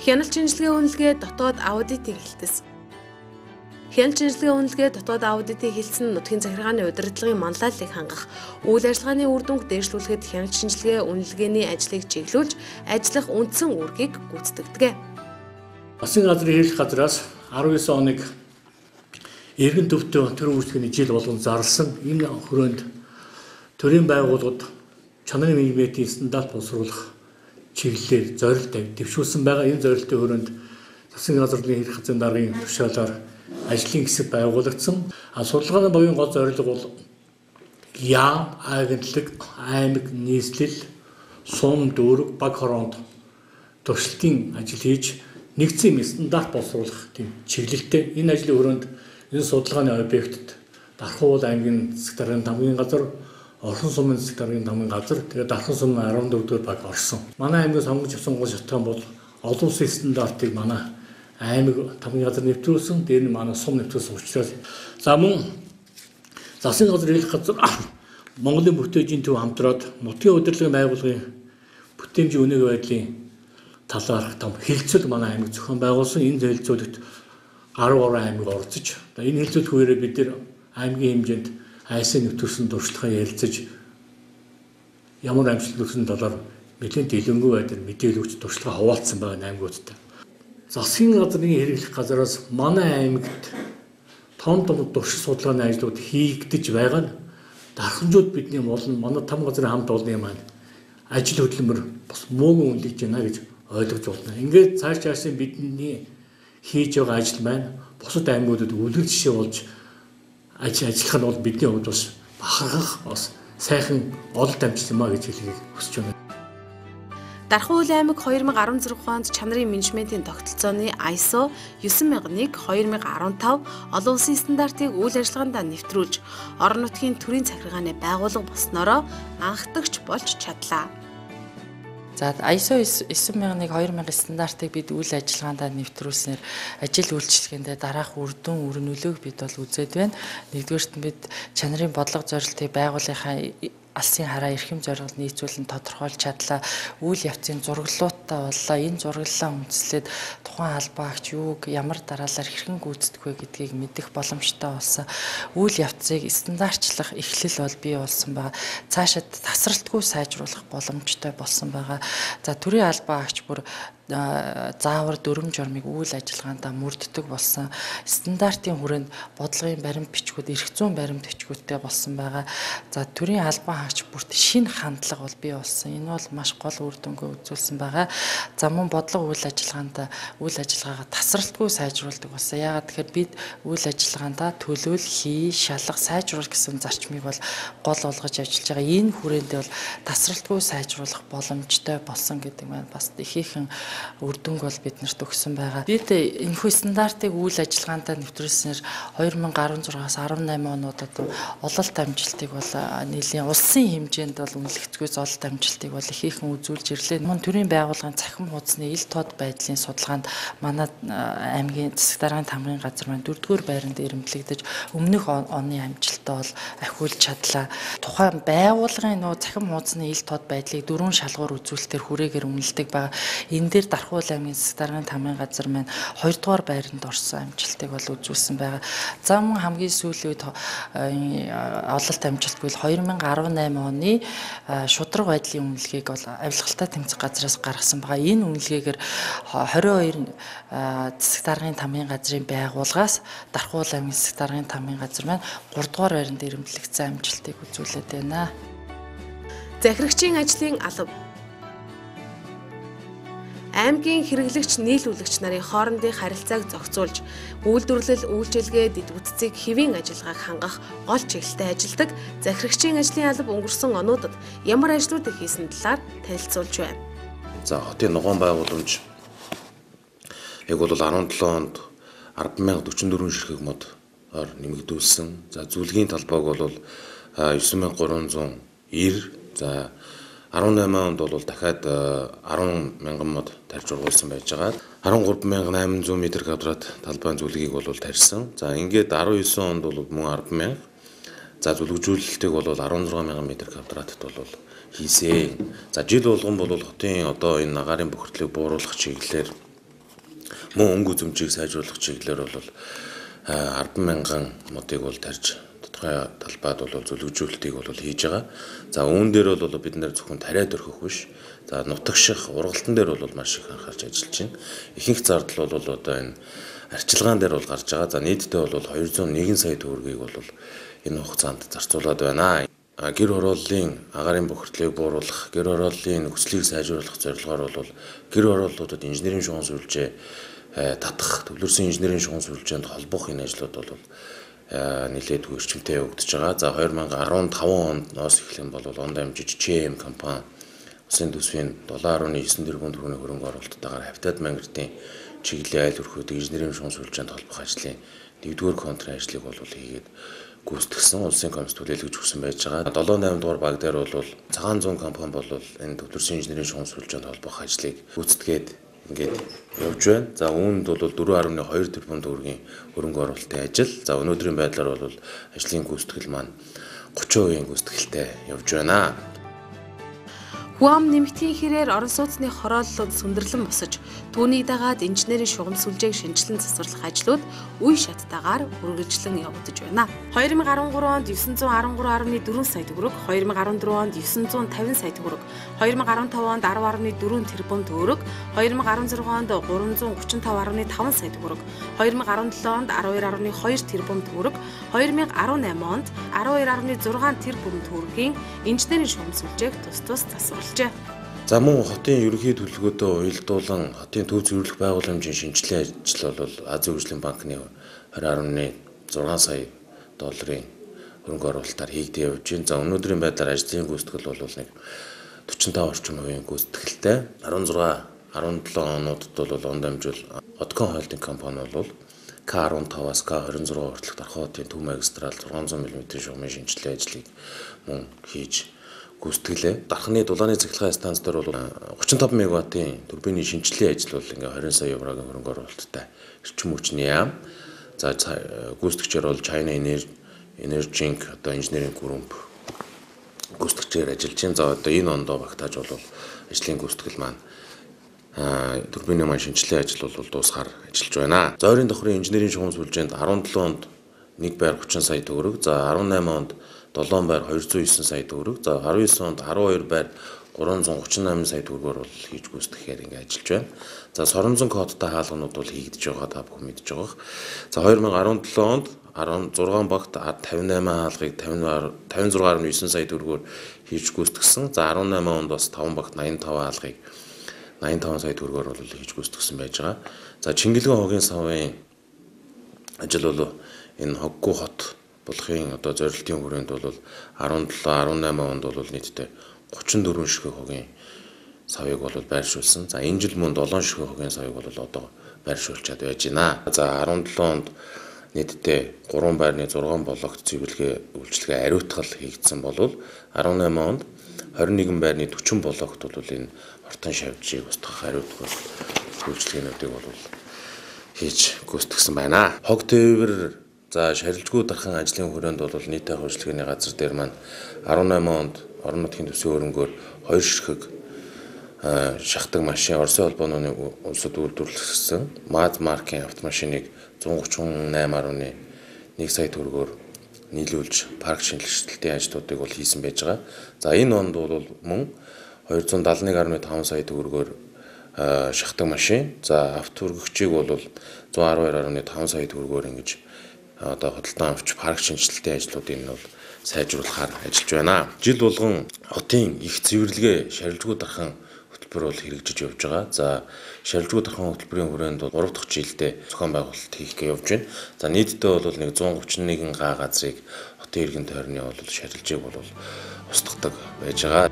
Speaker 1: Хяналт шинжилгээ үнэлгээ дотоод аудитыг хэлтэс. Хяналт шинжилгээ үнэлгээ дотоод аудитыг хэлсэн нутгийн захиргааны удирдлагын манлайллыг хангах, үйл ажиллагааны үр дүнг дээшлүүлэхэд хяналт шинжилгээ үнэлгээний ажлыг чиглүүлж ажиллах үндсэн үүргийг гүйцэтгэдэг.
Speaker 5: Басын газрын хэрэглэх газраас 19 оног эргэн төвтөө төр үүсгэний жил болгон зарласан энэ хөрөөнд төрийн байгууллагууд чанарын менежментийн стандарт боловсруулах чиглэлээр зорилт дэвшүүлсэн байгаа. Энэ зорилтын хүрээнд засгийн газрын хэрэг хазын даргын тушаалаар ажлын хэсэг байгуулагдсан. А судалгааны богийн гол зорилго бол яам агентлаг аймаг нийслэл сум дүүрэг баг хороонд туршилтын ажил хийж нэгдсэн стандарт боловсруулах тийм чиглэлтэй энэ ажлын хүрээнд энэ судалгааны объектэд Дархуул аймгийн засаг даргын хамгийн газар Орхон сумын засаг даргын намын газар тэгээд Дархан сумын 14 дугаар баг орсон. Манай аймгийн сонгож авсан гол шалтгаан бол олон улсын стандартыг манай аймаг тамгийн газар нэвтрүүлсэн. Дээр нь манай сум нэвтрүүлсэн учраас за мөн засгийн газар хэлэх газар Монголын бүтээжийн төв хамтраад нутгийн удирдлагын байгууллагын бүтээмжийн үнэг байдлын талаарх том хилцэл манай аймаг зохион байгуулсан. Энэ хэлцүүлэгт 13 аймаг орцож энэ хэлцүүлэх үеэрээ бид нэр аймгийн хэмжээнд айсын нэвтрүүлсэн туршлагаа ярилцаж ямар амжилт өгсөн талаар нэлээд дэлгэнгүй байдлаар мэдээлэл өгч туршлага хуваалцсан байгаа аймагуудтай. Засгийн газрын хэрэглэх газараас манай аймагт том том туршил судалгааны ажлууд хийгдэж байгаа нь дарханжууд бидний болон манай там газрын хамт олонны маань ажил хөдөлмөр бас мууган үнэлж байна гэж ойлгож байна. Ингээд цааш цаашаа бидний хийж байгаа ажил маань бусад аймагуудад үлгэр жишээ болж ажиллах нь бол бидний хувьд бас бахархах бас сайхан олд амжилт юм а гэж хэлхийг хүсэж байна.
Speaker 1: Дархан үйл аймаг 2016 онд чанарын менежментийн тогтолцооны ISO 9001 2015 олон улсын стандартыг үйл ажиллагаанд нэвтрүүлж орон нутгийн төрийн захиргааны байгууллага болсноороо анхдагч болж чадлаа.
Speaker 6: За ISO 9001 2000 стандартыг бид үйл ажиллагаанд нэвтрүүлснээр ажил үйлчилгээндээ дараах үр дүн өрнөлөөг бид бол үзээд байна. Нэгдүгээрт нь бид чанарын бодлого зорилтыг байгууллагынхаа алсын хараа эрхэм зорилгод нийцүүлэн тодорхойлж чадлаа. Үйл явцын зураглалуудтай боллоо. Энэ зураглалаа үндэслээд тухайн албаагч юуг ямар дараалал хэрхэн гүйцэтгэх вэ гэдгийг мэдэх боломжтой болсон. Үйл явцыг стандартчлах эхлэл бол бий болсон байгаа. Цаашид тасралтгүй сайжруулах боломжтой болсон байгаа. За төрийн албаагч бүр заавар дүрм журмыг үйл ажиллагаандаа мөрддөг болсон стандартын хүрээнд бодлогын баримт бичгүүд эрх зүйн баримт бичгүүдтэй болсон байгаа. За төрийн албан хаагч бүрт шинэ хандлага бол бий болсон. Энэ бол маш гол үр дүнгээ үзүүлсэн байгаа. За мөн бодлого үйл ажиллагаанд үйл ажиллагаагаа тасралтгүй сайжруулдаг болсон. Яагаад тэгэхээр бид үйл ажиллагаандаа төлөөл, хий, шалга, сайжруул гэсэн зарчмыг бол гол олгож ажиллаж байгаа. Энэ хүрээндээ бол тасралтгүй сайжруулах боломжтой болсон гэдэг маань бас ихээхэн үр дүнг бол биднэрт өгсөн байгаа. Бид энэхүү стандартыг үйл ажиллагаандаа нэвтрүүлснээр 2016-аас 18 онуудад ололт амжилтыг бол нэлийн улсын хэмжээнд бол үнэлэгдэхүйс ололт амжилтыг бол ихээхэн үзүүлж ирлээ. Мөн төрийн байгууллагын цахим хуудасны ил тод байдлын судалгаанд манай аймгийн засаг даргын тамгын газар маань дөрөвдүгээр байранд ирэмблэгдэж өмнөх оны амжилтаа бол ахиулж чадлаа. Тухайн байгууллагын нөө цахим хуудасны ил тод байдлыг дөрвөн шалгуур үзүүлэлтээр хүрээгээр үнэлдэг байгаа. Энэ дээр Дархуул аймгийн засаг даргын тамгын газар маань 2 дугаар байранд орсон амжилтыг бол үзүүлсэн байгаа. За мөн хамгийн сүүлийн үед ололт амжилтгүй л 2018 оны шудраг байдлын үнэлгээг бол авилгалтай тэмцэх газраас гаргасан байгаа. Энэ үнэлгээгээр 22 засаг даргын тамгын газрын байгууллагаас Дархуул аймгийн засаг даргын тамгын газар маань 3 дугаар байранд ирэмблэгдсэн амжилтыг үзүүлээд байна.
Speaker 1: Захирагчийн ажлын алба аймгийн хэрэглэгч нийлүүлэгч нарын хоорондын харилцааг зохицуулж үйлдвэрлэл үйлчилгээ дэд бүтцийг хэвийн ажиллагааг хангах гол чиглэлтэй ажилдаг захирагчийн ажлын алба өнгөрсөн онуудад ямар ажлуудыг хийсэн талаар танилцуулж байна.
Speaker 7: За хотын ногоон байгууламж яг бол 17 онд 100044 ширхэг модоор нэмэгдүүлсэн. За зүлгийн талбайг бол 9390 за 18 онд бол дахиад 10 мянган мод тарьж ургуулсан байж байгаа. 13800 м квадрат талбайн зүлгийг бол тарьсан. За ингээд 19 онд бол мөн 10 мянга. За зүлгжүүлэлтийг бол 16000 м квадратт бол хийсэн. За жил болгон бол хотын одоо энэ нагаарын бохирдлыг бууруулах чиглэлээр мөн өнгө үзэмжийг сайжруулах чиглэлээр бол 10 мянган модыг бол тарьж тодорхой талбайд бол зөвлөгжүүлэлтийг бол хийж байгаа. За үүн дээр бол бид нэр зөвхөн тариад өрхөх биш. За нутагших ургалтан дээр бол маш их анхаарч ажиллаж байна. Ихэнх зардал бол одоо энэ арчилгаан дээр бол гарч байгаа. За нийтдээ бол 201 сая төгрөгийг бол энэ хугацаанд зарцуулаад байна. Гэр хорооллын агаарын бохирдлыг бууруулах, гэр хорооллын нөхцөлийг сайжруулах зорилгоор бол гэр хорооллуудад инженерийн шугам сүлжээ татах, төвлөрсөн инженерийн шугам сүлжээнд холбох энэ ажлууд бол нэлээд өрчмтэй явагдаж байгаа. За 2015 оноос эхлэн бол он дамжиж ЧМ компани Усын төсвийн 7.9 тэрбум төгрөгийн хөрөнгө оруулалттайгаар хавтад мангартын чиглэлийн айл өрхөд инженерийн шугам сүлжээнд холбох ажлын нэгдүгээр контракт ажлыг бол хийгээд гүйцэтгсэн улсын комисс төлөөлөж өгсөн байж байгаа. 7 8 дугаар баг дээр бол цагаан зүүн компани бол энэ төвлөрсөн инженерийн шугам сүлжээнд холбох ажлыг гүйцэтгээд ингээд явж байна. За үүнд бол 4.2 тэрбум төгрөгийн хөрөнгө оруулалтын ажил. За өнөөдрийн байдлаар бол ажлын гүйцэтгэл маань 30% гүйцэтгэлтэй явж байна.
Speaker 1: Хуам нэмэгдгийн хэрээр орон сууцны хорооллууд сүндэрлэн босож түүнийг дагаад инженерийн шугам сүлжээг шинжилэн засварлах ажлууд үе шаттайгаар үргэлжлэн явагдаж байна. 2013 онд 913.4 сая төгрөг, 2014 онд 950 сая төгрөг, 2015 онд 10.4 тэрбум төгрөг, 2016 онд 335.5 сая төгрөг, 2017 онд 12.2 тэрбум төгрөг, 2018 онд 12.6 тэрбум төгрөгийн инженерийн шугам сүлжээг тус тус засварлав болжээ.
Speaker 7: За мөн хотын ерөнхий төлөвлөгөөтэй уялдуулан хотын төв зөвлөх байгууламжийн шинжилгээ ажил бол Азийн хөгжлийн банкны 20.6 сая долларын хөрөнгө оруулалтаар хийгдэж явж байна. За өнөөдрийн байдлаар ажлын гүйцэтгэл бол нэг 45 орчим хувийн гүйцэтгэлтэй 16 17 онуудад бол он дамжуул Откон холдинг компани бол К15-аас К26 хүртэлх Дархотын төв магистрал 600 мм шугамын шинжилгээ ажлыг мөн хийж гүйцэтгэлээ. Дархны дулааны цахилгаан станц дээр бол 35 мегаваттын турбины шинжилгээ ажил бол ингээ 20 сая еврогийн хөрөнгө оруулалттай эрчим хүчний яам. За гүйцэтгэгчээр бол China Energy одоо инженерийн гүрэмп гүйцэтгэгчээр ажиллаж байна. За одоо энэ ондоо багтааж бол ажлын гүйцэтгэл маань турбины маань шинжилгээ ажил бол дуусгаар ажиллаж байна. Зойрын давхрын инженерийн шугам сүлжээнд 17 онд 1 байр 30 сая төгрөг. За 18 онд 7 байр 209 сая төгрөг. За 19 онд 12 байр 338 сая төгрөгөөр бол хийж гүйцэтгэхээр ингээд ажиллаж байна. За соронзон кодтой хаалганууд бол хийгдэж байгаа та бүхэн мэдж байгаа. За 2017 онд 16 багт 58 хаалгыг 50 56.9 сая төгрөгөөр хийж гүйцэтгсэн. За 18 онд бас 5 багт 85 хаалгыг 85 сая төгрөгөөр бол хийж гүйцэтгсэн байж байгаа. За Чингэлгэн хогийн савын ажил бол энэ хоггүй хот болохын одоо зорилтын хүрээнд бол 17 18 онд бол нийтдээ 34 ширхэг хогийн савыг бол байршуулсан. За энэ жил мөн 7 ширхэг хогийн савыг бол одоо байршуулчаад байж байна. За 17 онд нийтдээ 3 байрны 6 блокт цэвэрлэгээ үйлчлэгээ ариутгал хийгдсэн болвол 18 онд 21 байрны 40 блокт бол энэ ортон шавжийг устгах хариуцлага үйлчлэгээнүүдийг бол хийж гүйцэтгсэн байна. Хог тээвэр за шарилжгүй дархан ажлын хүрээнд бол нийтийн хувьчлагын газар дээр маань 18 онд орон нутгийн төсвийн хөрөнгөөр 2 ширхэг шахдаг машин Оросын холбооны улсад үйлдвэрлэсэн МАЗ маркийн автомашиныг 138.1 сая төгрөгөөр нийлүүлж парк шинжилгээний ажлуудыг бол хийсэн байж байгаа. За энэ онд бол мөн 271.5 сая төгрөгөөр шахдаг машин. За автоөргөгчийг бол 112.5 сая төгрөгөөр ингэж одоо хөдөлтөн авч парк шинжилгээний ажлуудыг нь бол сайжруулахаар ажиллаж байна. Жил болгон хотын их цэвэрлэгээ шарилжгүй дархан хөтөлбөр бол хэрэгжиж явж байгаа. За шарилжгүй дархан хөтөлбөрийн хүрээнд бол 3 дахь жилдээ зохион байгуулалт хийх гэж явж байна. За нийтдээ бол нэг 131 га газрыг хотын иргэн тойрны бол шарилжийг бол устгадаг байж байгаа.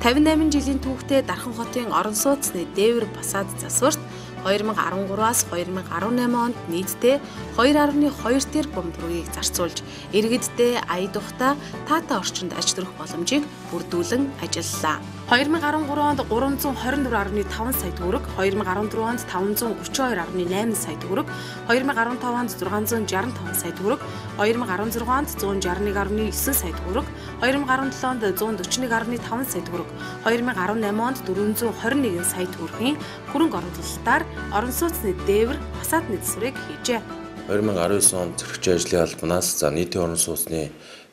Speaker 1: 58 жилийн түүхтэй Дархан хотын орон сууцны дээвэр фасад засварт 2013-аас 2018 онд нийтдээ 2.2 тэрбум төгрөгийг зарцуулж иргэддээ ая тухта таатай орчинд аж төрөх боломжийг бүрдүүлэн ажиллалаа. 2013 онд 324.5 сая төгрөг, 2014 онд 542.8 сая төгрөг, 2015 онд 665 сая төгрөг, 2016 онд 161.9 сая төгрөг, 2017 онд 141.5 сая төгрөг, 2018 онд 421 сая төгрөгийн хөрөнгө оруулалтаар орон сууцны дээвэр фасадны засварыг хийжээ.
Speaker 7: 2019 онд зэрэгчийн ажлын албанаас за нийтийн орон сууцны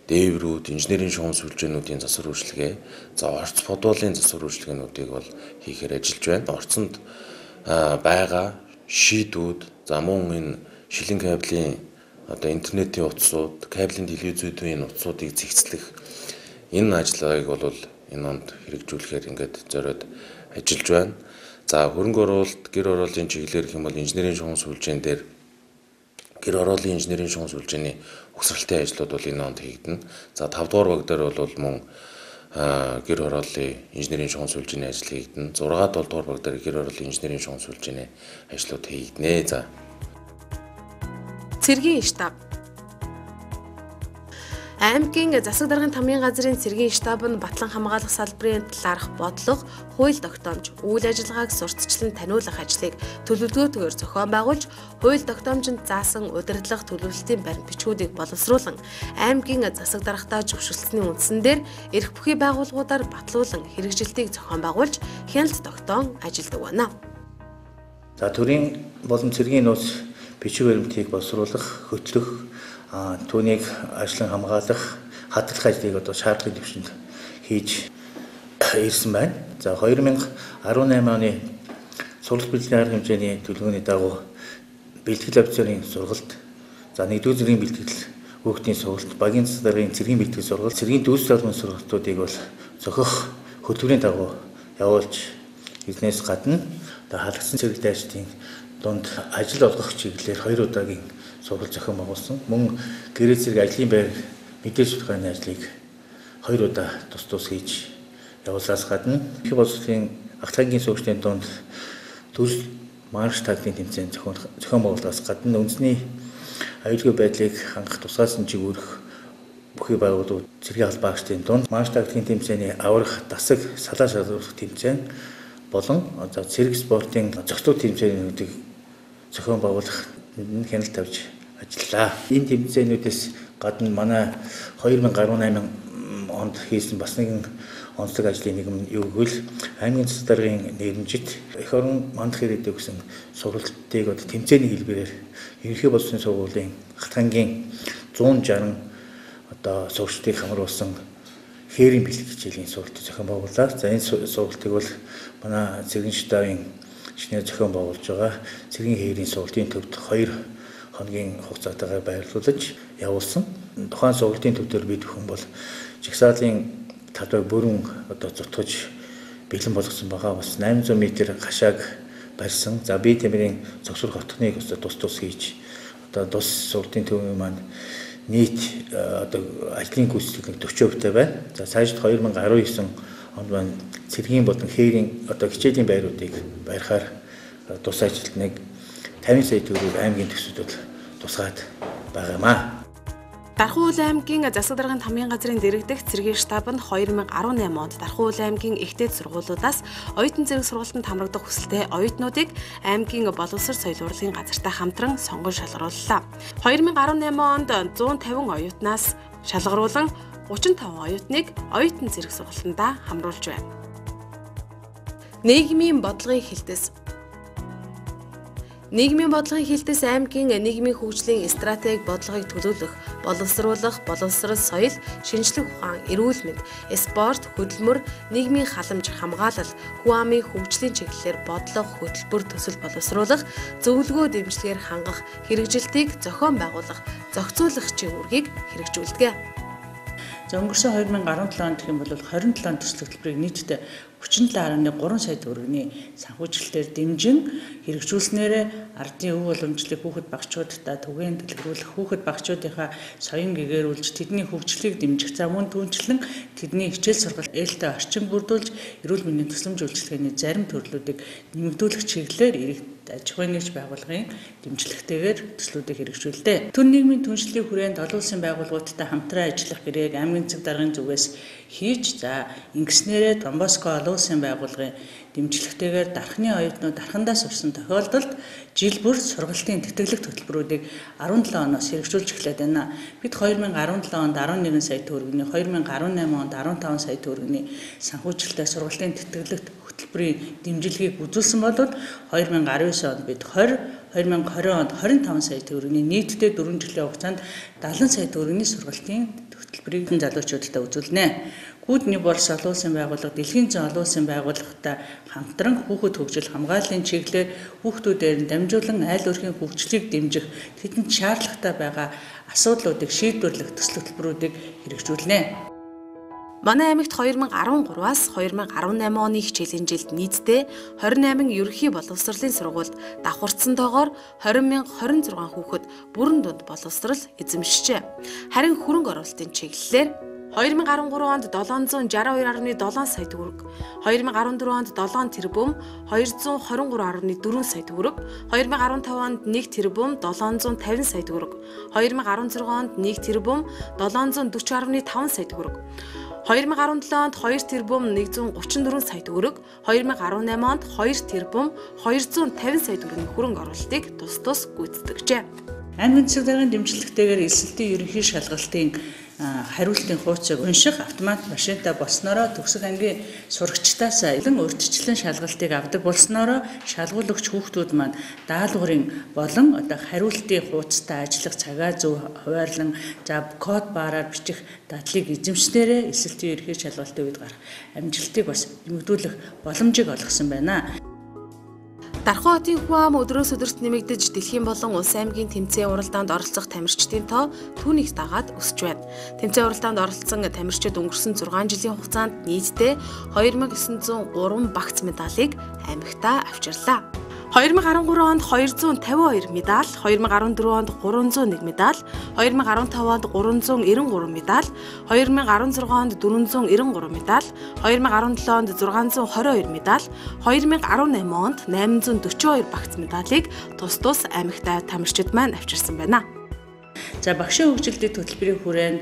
Speaker 7: дээврүүд, инженерийн шугам сүлжээнүүдийн засвар үйлчилгээ, за орц бодволын засвар үйлчилгээнүүдийг бол хийхээр ажиллаж байна. Орцонд байгаа шийдүүд, за мөн энэ шилэн кабелийн одоо интернетийн утсууд, кабелийн телевизүүдийн утсуудыг зэгцлэх энэ ажлыг бол энэ онд хэрэгжүүлэхээр ингээд зориод ажиллаж байна. За хөрөнгө оруулалт, гэр ороолын чиглэлээр юм бол инженерийн шугам сүлжээн дээр гэр ороолын инженерийн шугам сүлжээний угсралтын ажлууд бол энэ онд хийгдэнэ. За 5 дугаар баг дээр бол мөн гэр ороолын инженерийн шугам сүлжээний ажил хийгдэнэ. 6 7 дугаар баг дээр гэр ороолын инженерийн шугам сүлжээний ажлууд хийгдэнэ. За.
Speaker 1: Цэргийн штаб Аймгийн засаг даргын тамгын газрын цэргийн штаб нь батлан хамгаалах салбарын талаарх бодлого, хууль тогтоомж, үйл ажиллагааг сурталчлан таниулах ажлыг төлөвлөгөөтэйгээр зохион байгуулж, хууль тогтоомжинд заасан удирдлага төлөвлөлтийн баримт бичгүүдийг боловсруулан аймгийн засаг даргатаа зөвшөлтсөний үндсэн дээр эрх бүхий байгууллагуудаар батлуулан хэрэгжилтийг зохион байгуулж, хяналт тогтоон ажилдаг байна.
Speaker 8: За төрийн болон цэргийн нууц бичиг баримтыг боловсруулах, хөтлөх түүнийг ажлан хамгаалах хадлах ажлыг одоо шаардлагын төвшөнд хийж ирсэн байна. За 2018 оны суралц бэлтгэлийн арга хэмжээний төлөвлөгөөний дагуу бэлтгэл офицерын сургалт за 1-р зэргийн бэлтгэл хүүхдийн сургалт, багийн засгийн цэргийн бэлтгэл сургалт, цэргийн дүүс салбарын сургалтуудыг бол зохих хөтөлбөрийн дагуу явуулж эзнээс гадна одоо халагдсан цэрэг дайчдын дунд ажил олгох чиглэлээр хоёр удаагийн сургалт зохион байгуулсан. Мөн гэрээ зэрэг ажлын байр мэдээж судалгааны ажлыг хоёр удаа тус тус хийж явуулсаас гадна их боловсролын ахлагийн суугчдын дунд төрөл марш тагтын тэмцээн зохион байгуулалтаас гадна үндэсний аюулгүй байдлыг хангах тусгай санчиг өрөх бүхий байгууллагууд цэргийн албаагчдын дунд марш тагтын тэмцээний аврах дасаг салаа шалгуулах тэмцээн болон одоо цэрэг спортын зохицуулт тэмцээнүүдийг зохион байгуулах хяналт тавьж ажиллаа. Энэ тэмцээнүүдээс гадна манай 2018 онд хийсэн бас нэгэн онцлог ажлын нэг нь юу гэвэл аймгийн засаг даргын нэрмжит эх орон мандах ирээдүйг гэсэн сургалтыг одоо тэмцээний хэлбэрээр ерөнхий боловсролын сургуулийн хатгангийн 160 одоо сурагчдыг хамруулсан хээрийн бэлэг хичээлийн сургалтыг зохион байгууллаа. За энэ сургалтыг бол манай цэргийн штабын шинээр зохион байгуулж байгаа цэргийн хээрийн сургалтын төвд 2 хоногийн хугацаатайгаар байрлуулж явуулсан. Тухайн сургалтын төв дээр бид хүн бол жигсаалын талбайг бүрэн одоо зутгаж бэлэн болгосон байгаа. Бас 800 м хашааг барьсан. За бие тамирын зогсрох хотхныг одоо тус тус хийж одоо тус сургалтын төвийн маань нийт одоо ажлын гүйцэтгэл 40% таа байна. За цаашд 2019 онд маань цэргийн болон хээрийн одоо хичээлийн байруудыг барихаар тус ажилтныг 50 сая төгрөг аймгийн төсвөд тусгаад байгаамаа.
Speaker 1: Дархуул аймгийн засаг даргын хамгийн газрын дэрэгдэх цэргийн штаб нь 2018 онд Дархуул аймгийн ихтэй сургуулиудаас оюутан зэрэг сургалтанд хамрагдах хүсэлтэй оюутнуудыг аймгийн боловсрол соёл урлагийн газартай хамтран сонгон шалгарууллаа. 2018 онд 150 оюутнаас шалгаруулан 35 оюутныг оюутан зэрэг сургалтандаа хамруулж байна. Нийгмийн бодлогын хилтэс Нийгмийн бодлогын хилтэс аймгийн нийгмийн хөгжлийн стратеги бодлогыг төлөөлөх, боловсруулах, боловсрол соёл, шинжлэх ухаан, эрүүл мэнд, спорт, хөдөлмөр, нийгмийн халамж, хамгаалал, хүн амын хөгжлийн чиглэлээр бодлого, хөтөлбөр төсөл боловсруулах, зөвлөгөө дэмжлэгээр хангах хэрэгжилтийг зохион байгуулах, зохицуулагчийн үүргийг хэрэгжүүлдэг.
Speaker 9: За өнгөрсөн 2017 онд гэх юм бол 27 төсөл хөтөлбөрийг нийтдээ 37.3 сая төгрөгийн санхүүжилтээр дэмжин хэрэгжүүлснээр ардын өв уламжлалыг хүүхэд багчуудаа түгээн дэлгэрүүлэх хүүхэд багчуудынхаа соён гэгэрүүлж тэдний хөгжлийг дэмжих за мөн түүнчлэн тэдний хичээл сургалт ээлтэй орчин бүрдүүлж эрүүл мэндийн төсөмж үйлчилгээний зарим төрлүүдийг нэмэгдүүлэх чиглэлээр ирэх аж ахуйн нэгж байгууллагын дэмжлэгтэйгээр төслүүдийг хэрэгжүүлдэг. Түн нийгмийн түншлэлийн хүрээнд олон улсын байгууллагуудтай хамтран ажиллах гэрээг аймгийн цэг даргын зүгээс хийж за ингэснээрээ Томбоско олон улсын байгууллагын дэмжлэгтэйгээр дархны оюутнууд дархандаа сурсан тохиолдолд жил бүр сургалтын тэтгэлэг хөтөлбөрүүдийг 17 оноос хэрэгжүүлж эхлэв байна. Бид 2017 онд 11 сая төгрөгийн, 2018 онд 15 сая төгрөгийн санхүүжилттэй сургалтын тэтгэлэгт хөтөлбөрийн дэмжлэгийг үзүүлсэн бол 2019 онд бид 20 2020 онд 25 сая төгрөгийн нийтдээ 4 жилийн хугацаанд 70 сая төгрөгийн сургалтын хөтөлбөрийг залуучуудад үзүүлнэ. Гүдний Борс олон улсын байгууллага дэлхийн зэн олон улсын байгууллагатай хамтран хүүхэд хөгжил хамгааллын чиглэлээр хүүхдүүдээр нь дамжуулан айл өрхийн хөгжлийг дэмжих тэдэнд шаардлагатай байгаа асуудлуудыг шийдвэрлэх төсөл хөтөлбөрүүдийг хэрэгжүүлнэ.
Speaker 1: Манай аймагт 2013-аас 2018 оны хичээлийн жилд нийтдээ 28 ерөнхий боловсролын сургуульд давхарцсантойгоор 20,026 хүүхэд бүрэн дунд боловсрол эзэмшжээ. Харин хөрөнгө оруулалтын чиглэлээр 2013 онд 762.7 сая төгрөг, 2014 онд 7 тэрбум 223.4 сая төгрөг, 2015 онд 1 тэрбум 750 сая төгрөг, 2016 онд 1 тэрбум 740.5 сая төгрөг 2017 онд 2 тэрбум 134 сая төгрөг, 2018 онд 2 тэрбум 250 сая төгрөгийн хөрөнгө оруулалтыг тус тус гүйцэтгэжээ.
Speaker 9: Засаг даргын дэмжлэгтэйгээр эсэлтийн ерөнхий шалгалтын хариултын хууцыг унших автомат машинтай болсноороо төгсөх ангийн сурагчдаас илэн урьдчилан шалгалтыг авдаг болсноороо шалгуулагч хүүхдүүд маань даалгаврын болон одоо хариултын хуудастай ажиллах цагаа зөв хуваарлан за код баараар бичих дадлыг эзэмшнээрээ эсэлтийн ерхий шалгалтын үед гарах амжилтыг бас нэмэгдүүлэх боломжийг олгосон байна.
Speaker 1: Дархан хотын хүн ам өдрөөс өдөрт нэмэгдэж дэлхийн болон улс аймгийн тэмцээн уралдаанд оролцох тамирчдын тоо түүнийг дагаад өсөж байна. Тэмцээн уралдаанд оролцсон тамирчид өнгөрсөн 6 жилийн хугацаанд нийтдээ 2903 багц медалийг аймагтаа авчирлаа. 2013 онд 252 медаль, 2014 онд 301 медаль, 2015 онд 393 медаль, 2016 онд 493 медаль, 2017 онд 622 медаль, 2018 онд 842 багц медалийг тус тус аймагтай тамирчид маань авчирсан байна.
Speaker 9: За багшийн хөгжилтийн төлбөрийн хүрээнд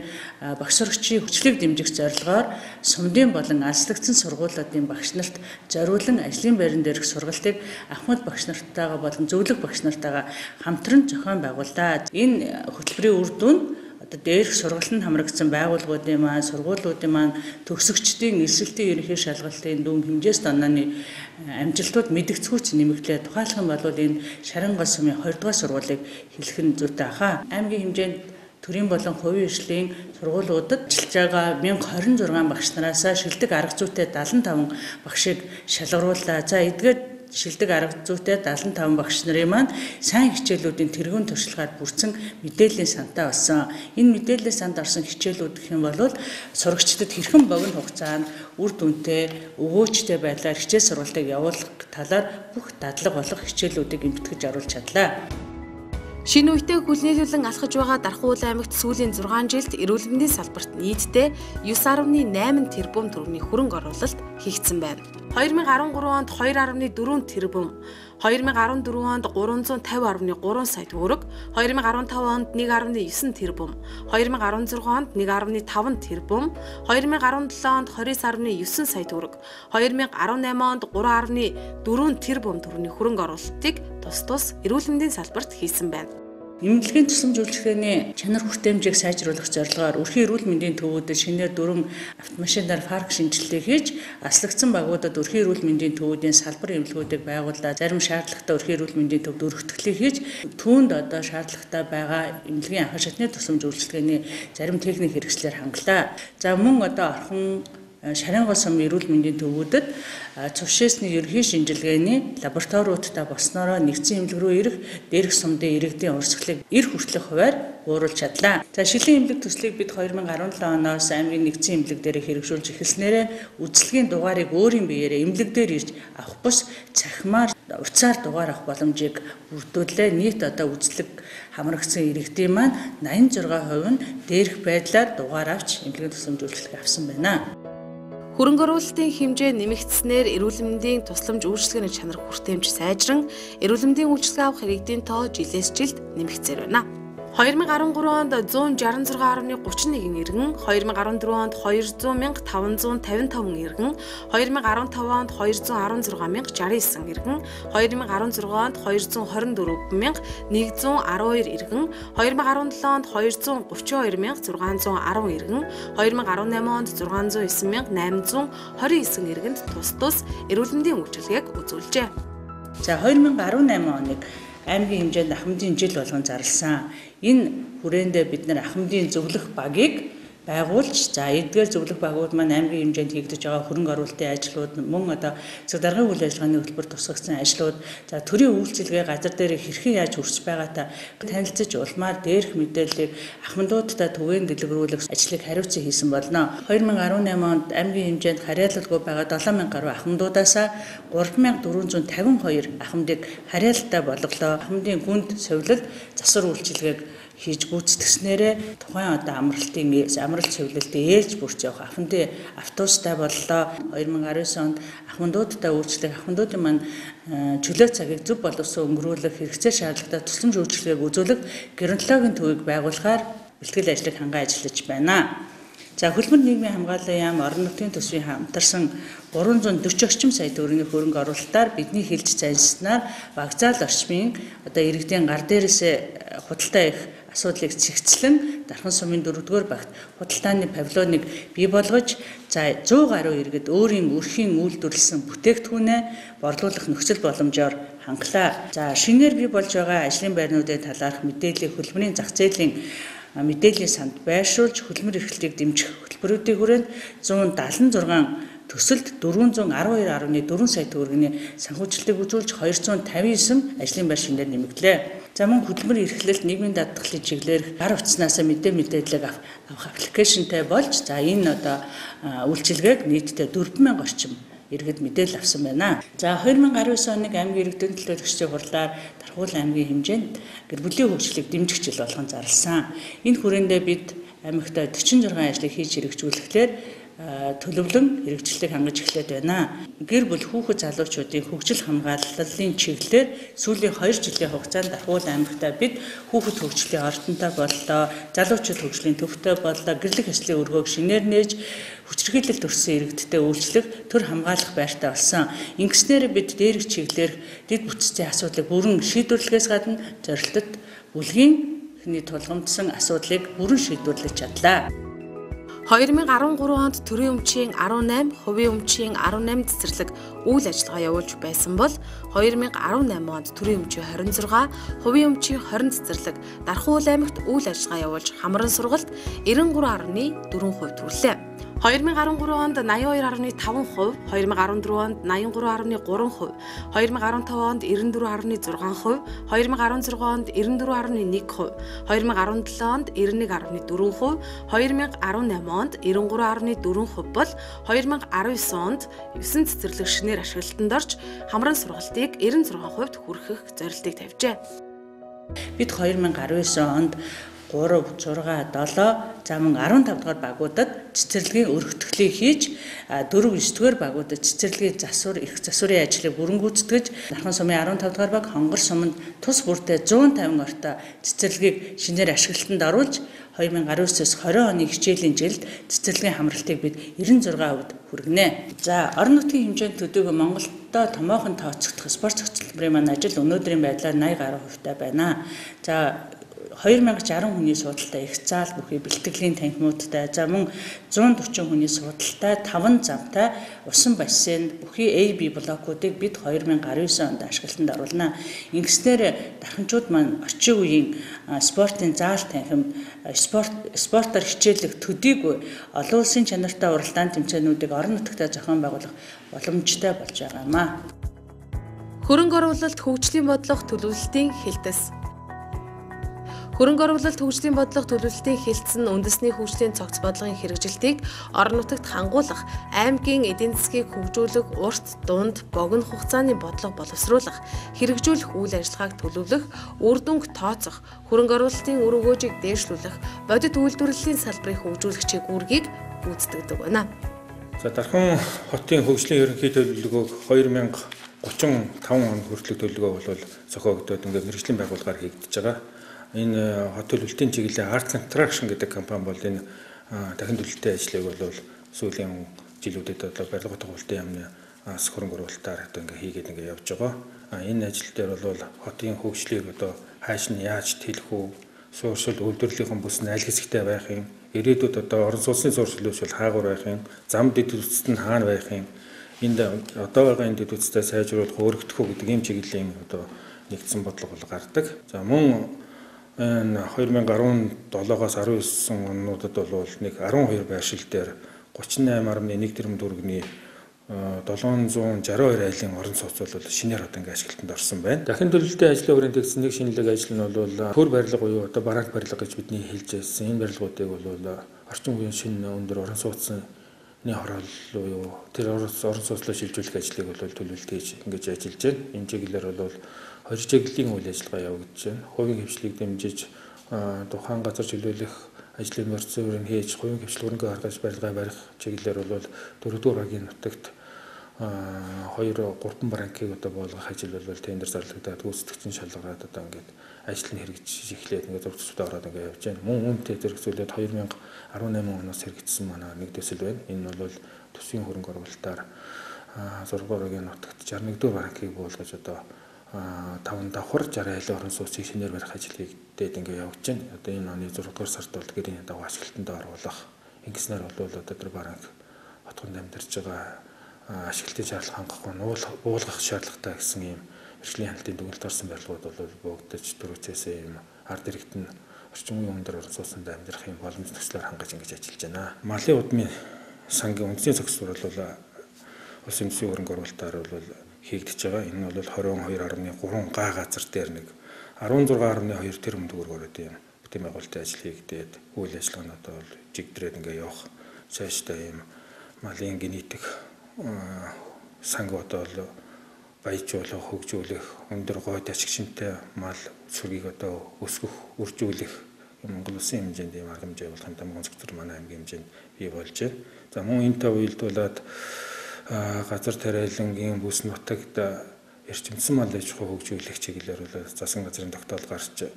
Speaker 9: багш сурагчийн хүчлийг дэмжих зорилгоор сумдын болон алслагдсан сургуулиудын багш нарт зориулан ажлын байран дээрх сургалтыг ахмад багш нартайгаа болон зөвлөх багш нартайгаа хамтран зохион байгууллаа. Энэ хөтөлбөрийн үр дүн одоо дээрх сургалтанд хамрагдсан байгууллагуудын маань сургуулиудын маань төгсөгчдийн эсэлтийн ерөнхий шалгалтын дүн хэмжээс дононы амжилтууд мэдгцгүүч нэмэгдлээ тухайлах юм бол энэ Шарангол сумын 2 дугаар сургуулийг хэлэх нь зүйтэй хаа. Аймгийн хэмжээнд төрийн болон хувийн эрхлэлийн сургуулиудад ажиллаж байгаа 1026 багш нараас шилдэг арга зүйтэй 75 багшийг шалгарууллаа. За эдгээр шилдэг арга зүйтэй 75 багш нарын маань сайн хичээлүүдийн тэргуун туршлагаар бүрдсэн мэдээллийн сантай болсон. Энэ мэдээллийн санд орсон хичээлүүд гэх юм бол сурагчдад хэрхэн богино хугацаанд үр дүнтэй, өвөөчтэй байдлаар хичээл сургалтыг явуулах талаар бүх дадлаг болох хичээлүүдийг эмтгэж оруулж чадлаа.
Speaker 1: Шинэ үетэй хүлнээлүүлэн алхаж байгаа Дархан уул аймагт сүүлийн 6 жилд эрүүл мэндийн салбарт нийтдээ 9.8 тэрбум төгрөгийн хөрөнгө оруулалт хийгдсэн байна. 2013 онд 2.4 тэрбум, 2014 онд 350.3 сая төгрөг, 2015 онд 1.9 тэрбум, 2016 онд 1.5 тэрбум, 2017 онд 29.9 сая төгрөг, 2018 онд 3.4 тэрбум төгрөгийн хөрөнгө оруулалтыг тус тус эрүүл мэндийн салбарт хийсэн байна.
Speaker 9: Эмнэлгийн тусламж үйлчлэгээний чанар хүртээмжийг сайжруулах зорилгоор өрхийн эрүүл мэндийн төвүүдэд шинээр дөрвөн автомашинаар парк шинжилгээ хийж аслагдсан багуудад өрхийн эрүүл мэндийн төвүүдийн салбар эмнэлгүүдийг байгууллаа. Зарим шаардлагатай өрхийн эрүүл мэндийн төвд өргөтгөлийг хийж түүнд одоо шаардлагатай байгаа эмнэлгийн анхан шатны тусламж үйлчлэгээний зарим техник хэрэгслээр хангалаа. За мөн одоо орхон Шарын гол сум эрүүл мэндийн төвүүдэд цувшээсний ерхий шинжилгээний лабораториудтай болсноороо нэгдсэн эмнэлэг рүү ирэх дээрх сумдын иргэдийн урсгалыг эр хүртлэх хуваар бууруулж чадлаа. За шилийн эмнэлэг төслийг бид 2017 оноос аймгийн нэгдсэн эмнэлэг дээр хэрэгжүүлж эхэлснээрээ үйлчлэгийн дугаарыг өөрийн биеэрээ эмнэлэг дээр ирж авах бус цахимаар уцаар дугаар авах боломжийг бүрдүүлээ. Нийт одоо үзлэг хамрагдсан иргэдийн маань 86% нь дээрх байдлаар дугаар авч эмнэлгийн тусламж үйлчлэг авсан байна.
Speaker 1: Хөрөнгө оруулалтын хэмжээ нэмэгдснээр эрүүл мэндийн тусламж үйлчилгээний чанар хүртээмж сайжран эрүүл мэндийн үйлчилгээ авах иргэдийн тоо жилээс жилд нэмэгцээр байна. 2013 онд 166.31 иргэн, 2014 онд 200,555 иргэн, 2015 онд 216,069 иргэн, 2016 онд 224,112 иргэн, 2017 онд 232,610 иргэн, 2018 онд 609,829 иргэнд тус тус эрүүл мэндийн үйлчилгээг үзүүлжээ.
Speaker 9: За 2018 оныг аймгийн хэмжээнд ахмадын жил болгон зарласан. Энэ хүрээндээ бид нар ахмадын зөвлөх багийг байгуулж за эдгээр зөвлөх багууд маань аймгийн хэмжээнд хийгдэж байгаа хөрөнгө оруулалтын ажлууд мөн одоо зөв даргын үйл ажиллагааны хөтөлбөр тусгагдсан ажлууд за төрийн үйлчилгээ газар дээр хэрхэн яаж хүрч байгаатай танилцж улмаар дээрх мэдээллийг ахмадуудтай түгээн дэлгэрүүлэх ажлыг хариуцсан хийсэн болно. 2018 онд аймгийн хэмжээнд харьяалалгүй байгаа 7000 гаруй ахмадуудаас 3452 ахмадыг харьяалалтай болголоо. Ахмадын гүнд совилол засвар үйлчилгээг хийж гүйцэтгснээрээ тухайн одоо амралтын амралт цэвэрлэлтэд ээлж бүрч явах ахмадын автобустай боллоо 2019 онд ахмадуудтай үйлчлэх ахмадуудын маань э, чөлөө цагийг зөв боловсон өнгөрүүлэх хэрэгцээ шаардлагатай тусламж үйлчлэгийг үзүүлэх геронтологийн төвийг байгуулахаар бэлтгэл ажлыг ханган ажиллаж байна. За хөлбөр нийгмийн хамгааллын яам орон нутгийн төсвийн хамтарсан 340 орчим сая төгрөгийн хөрөнгө оруулалтаар бидний хэлж занснаар багцаал орчмын одоо иргэдийн гар дээрээс худалдаа их асуудлыг цэгцлэн дархан сумын 4-р багт худалдааны павильоныг бий болгож за 100 гаруй иргэд өөрийн өрхийн үйлдвэрлэсэн бүтээгдэхүүнээ борлуулах нөхцөл боломжоор хангалаа. За шинээр бий болж байгаа ажлын байрнуудын талаарх мэдээллийг хөлбөрийн зах зээлийн мэдээллийн санд байршуулж хөлбөр эрхлэлийг дэмжих хөтөлбөрүүдийн хүрээнд 176 төсөлд 412.4 сая төгрөгийн санхүүжилтийг үзүүлж 259 ажлын байр шинээр нэмэгдлээ. За мөн хөдөлмөр эрхлэлт нийгмийн даатгалын чиглэлээр гар утаснаас мэдээ мэдээлэл авах аппликейшнтэй болж за энэ одоо үйлчилгээг нийтдээ 4000 орчим иргэд мэдээлэл авсан байна. За 2019 оны аймгийн иргэдийн төлөөлөгчдийн хурлаар Дархуул аймгийн хэмжээнд гэр бүлийн хөгжлийг дэмжих жил болгон зарласан. Энэ хүрээндээ бид аймагт 46 ажлыг хийж хэрэгжүүлэхлээр төлөвлөн хэрэгжилтийг хангаж эхлээд байна. Гэр бүл хүүхэд залуучуудын хөгжил хамгааллын чиглэлээр сүүлийн 2 жилийн хугацаанд Дархуул аймагтаа бид хүүхэд хөгжлийн ордонтой боллоо, залуучууд хөгжлийн төвтэй боллоо, гэрлэх ёслолын өргөөг шинээр нээж хүчирхийлэл төрсэн иргэдтэй үйлчлэх төр хамгаалах байртай болсон. Ингэснээр бид дээрх чиглэлээр дэд бүтцийн асуудлыг бүрэн шийдвэрлэхээс гадна зорилтод бүлгийн тулгамдсан асуудлыг бүрэн шийдвэрлэж чадлаа.
Speaker 1: 2013 онд төрийн өмчийн 18, хувийн өмчийн 18 цэцэрлэг үйл ажиллагаа явуулж байсан бол 2018 онд төрийн өмчийн 26, хувийн өмчийн 20 цэцэрлэг Дархуул аймагт үйл ажиллагаа явуулж хамран сургалт 93.4% түрлээ. 2013 онд 82.5%, 2014 онд 83.3%, 2015 онд 94.6%, 2016 онд 94.1%, 2017 онд 91.4%, 2018 онд 93.4% бол 2019 онд 9 цэцэрлэг шинээр ашиглалтанд орж хамран сургалтыг 96% хүргэх зорилтыг тавьжээ.
Speaker 9: Бид 2019 онд 3 6 7 за мөн 15 дугаар багуудад цэцэрлэгийн өргөтгөлийг хийж 4 9 дугаар багуудад цэцэрлэгийн засвар их засварын ажлыг бүрэн гүйцэтгэж Нархан сумын 15 дугаар баг Хонгор суманд тус бүртээ 150 ортой цэцэрлэгийг шинээр ашиглалтанд оруулж 2019-с 20 оны хичээлийн жилд цэцэрлэгийн хамралтыг бид 96%-д хүргэнэ. За орон нутгийн хэмжээнд төдийгүй Монголдо томоохон тооцогдох спорт цогцлбарын маань ажил өнөөдрийн байдлаар 80 гаруй хувьтай байна. За 2060 хүний судалтай их заал бүхий бэлтгэлийн танхимуудтай за мөн 140 хүний судалтай 5 замтай усан бассейн бүхий AB блокуудыг бид 2019 онд ашиглалтанд оруулна. Ингэснээр дарханчууд маань орчин үеийн спортын заал танхимд спорт спортоор хичээлэх төдийгүй олон улсын чанартай уралдаан тэмцээнүүдийг орон нутагтаа зохион байгуулах боломжтой болж байгаа юм а.
Speaker 1: Хөрөнгө оруулалт хөгжлийн бодлого төлөвлөлтийн хэлтэс Хөрөнгө оруулалт хөгжлийн бодлого төлөвлөлтийн хэлтсэн үндэсний хөгжлийн цогц бодлогын хэрэгжилтийг орон нутагт хангуулах, аймгийн эдийн засгийг хөгжүүлэх, урт, дунд, богино хугацааны бодлого боловсруулах, хэрэгжүүлэх үйл ажиллагааг төлөвлөх, үр дүнг тооцох, хөрөнгө оруулалтын үр өгөөжийг дээшлүүлэх, бодит үйлдвэрлэлийн салбарыг хөгжүүлэх гүүргийг гүйцэтгэдэг байна.
Speaker 10: За дархан хотын хөгжлийн ерөнхий төлөвлөгөөг 2035 он хүртэлх төлөвлөгөө бол зохиогдоод ингээд мэрэгжлийн байгууллагаар хийгдэж байгаа энэ хотел үлтийн чиглэлийн Art Contraction гэдэг компани бол энэ дахин төлөлтийн ажлыг бол сүүлийн жилүүдэд одоо барилга тоглолтын яамны хөрөнгө оруулалтаар одоо ингээ хийгээд ингээ явж байгаа. А энэ ажил дээр бол хотын хөгжлийг одоо хааш нь яаж тэлэх үү, сууршил үйлдвэрлэлийн бүс нь аль хэсэгтэй байх юм, ирээдүйд одоо орон сууцны сууршилж бол хаагур байх юм, зам дэд үстэд нь хаана байх юм, энд одоо байгаа энэ дэд үстээ сайжруулах, өөрөгдөх үү гэдэг ийм чиглэлийн одоо нэгдсэн бодлого бол гардаг. За мөн энэ 2017-оос 19 онуудад бол нэг 12 байршил дээр 38.1 тэрбум төгрөгийн 762 айлын орон сууц бол шинээр одоо ингээ ашиглалтанд орсон байна. Дахин төлөлтийн ажлын хүрээнд тэгсэн нэг шинэлэг ажил нь бол төр барилга буюу одоо бараак барилга гэж бидний хэлж байсан. Энэ барилгуудыг бол орчин үеийн шинэ өндөр орон сууцны хороол буюу тэр орон сууцлоо шилжүүлэх ажлыг бол төлөвлөлт хийж ингэж ажиллаж байна. Энэ чиглэлээр бол хоёр чиглэлийн үйл ажиллагаа явагдаж байна. Хувийн хвшлийг дэмжиж тухайн газар чөлөөлөх ажлын процедурыг хийж, хувийн хвшил хөрөнгө гаргаж барилгаа барих чиглэлээр бол дөрөвдүгээр багийн нутагт хоёр гурван банкыг одоо болгох ажил бол тендер зарлагдаад гүйцэтгэгчийн шалгараад одоо ингээд ажил нь хэрэгжиж эхлээд ингээд зөв зөвхөн ороод ингээд явж байна. Мөн үнэтэй зэрэгцүүлээд 2018 оноос хэрэгжсэн манай нэг төсөл байна. Энэ бол төсвийн хөрөнгө оруулалтаар 6 дугаар нутагт 61 дугаар банкыг буулгаж одоо таван давхар 60 айлын орон сууцыг шинээр барих ажлыг дээд ингээ явагдаж байна. Одоо энэ оны 6 дугаар сард бол гэрийн дагуу ашиглалтанд оруулах ингэснээр бол одоо тэр бараг хотгонд амьдарч байгаа ашиглалтын шаардлага хангахгүй уулгах шаардлагатай гэсэн ийм эрхлийн хяналтын дүгнэлт орсон барилгууд бол богдож дөрөвцөөсөө ийм ард иргэд нь орчин үеийн өндөр орон сууцнд амьдрах юм боломж төслөөр хангаж ингэж ажиллаж байна. Малын удмын сангийн үндэсний цогцлол бол улсын төсвийн хөрөнгө оруулалтаар бол хийгдэж байгаа. Энэ бол 22.3 га газар дээр нэг 16.2 тэрбум төгрөгөөр одоо юм бүтээн байгуулалтын ажил хийгдээд үйл ажиллагаа нь одоо бол жигдрээд ингээ явах цаашдаа юм малын генетик санг одоо бол баяжуулах, хөгжүүлэх, өндөр гойд ашигчтай мал сүргийг одоо өсгөх, үржүүлэх Монгол улсын хэмжээнд ийм арга хэмжээ болох юм тамга зөвхөн манай аймгийн хэмжээнд бий болж байна. За мөн энэтэй уялдуулаад газар тариалангийн бүс нутагт эрчимсэн мал аж ахуй хөгжүүлэх чиглэлээр бол засгийн газрын тогтоол гарч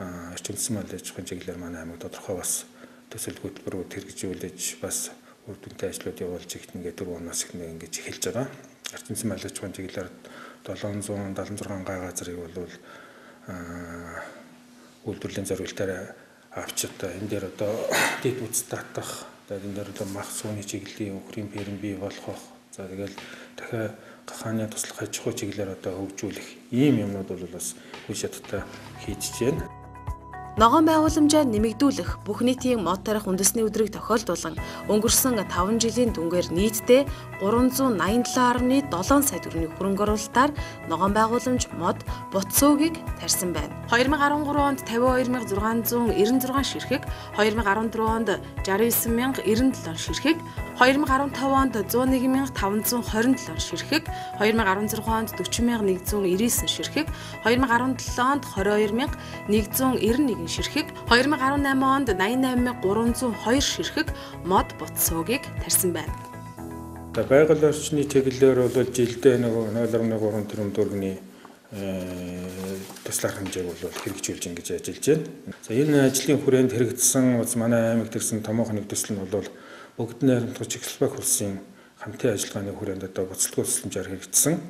Speaker 10: эрчимсэн мал аж ахуйн чиглэлээр манай аймаг тодорхой бас төсөл хөтөлбөрүүд хэрэгжүүлж бас үр дүнтэй ажлууд явуулж ихтэн гэдэг дөрөв оноос их нэг ингэж эхэлж байгаа. Эрчимсэн мал аж ахуйн чиглэлээр 776 га газрыг бол үйлдвэрлэлийн зорилтоор авч одоо энэ дээр одоо дэд үз татах За энэ дээр одоо мах сууны чиглэлийн өхрийн ферм бий болгох. За тэгэл дахиад гахааны туслах аж ахуй чиглэлээр одоо хөгжүүлэх ийм юмнууд бол бас үе шаттай хийж байна.
Speaker 1: Ногоон байгууламжаа нэмэгдүүлэх бүх нийтийн мод тарих үндэсний өдрийг тохиолдуулан өнгөрсөн 5 жилийн дүнгээр нийтдээ 387.7 сая төгрөгийн хөрөнгө оруулалтаар ногоон байгууламж мод Ботсуугийг тарьсан байна. 2013 онд 52696 ширхэг, 2014 онд 69097 ширхэг, 2015 онд 101527 ширхэг, 2016 онд 40199 ширхэг, 2017 онд 22191 ширхэг, 2018 онд 88302 ширхэг мод бутсуугийг тарьсан байна.
Speaker 10: За байгаль орчны чиглэлээр бол жилдээ нөгөө 0.3 тэрбум төгрөгийн туслах хэмжээг бол хэрэгжүүлж ингэж ажиллаж байна. За энэ ажлын хүрээнд хэрэгжсэн бас манай аймагт ирсэн томоохон нэг төсөл нь бол бүгд найрамдах Чехословак улсын хамтын ажиллагааны хүрээнд одоо боцлогоо тусламжаар хэрэгжсэн.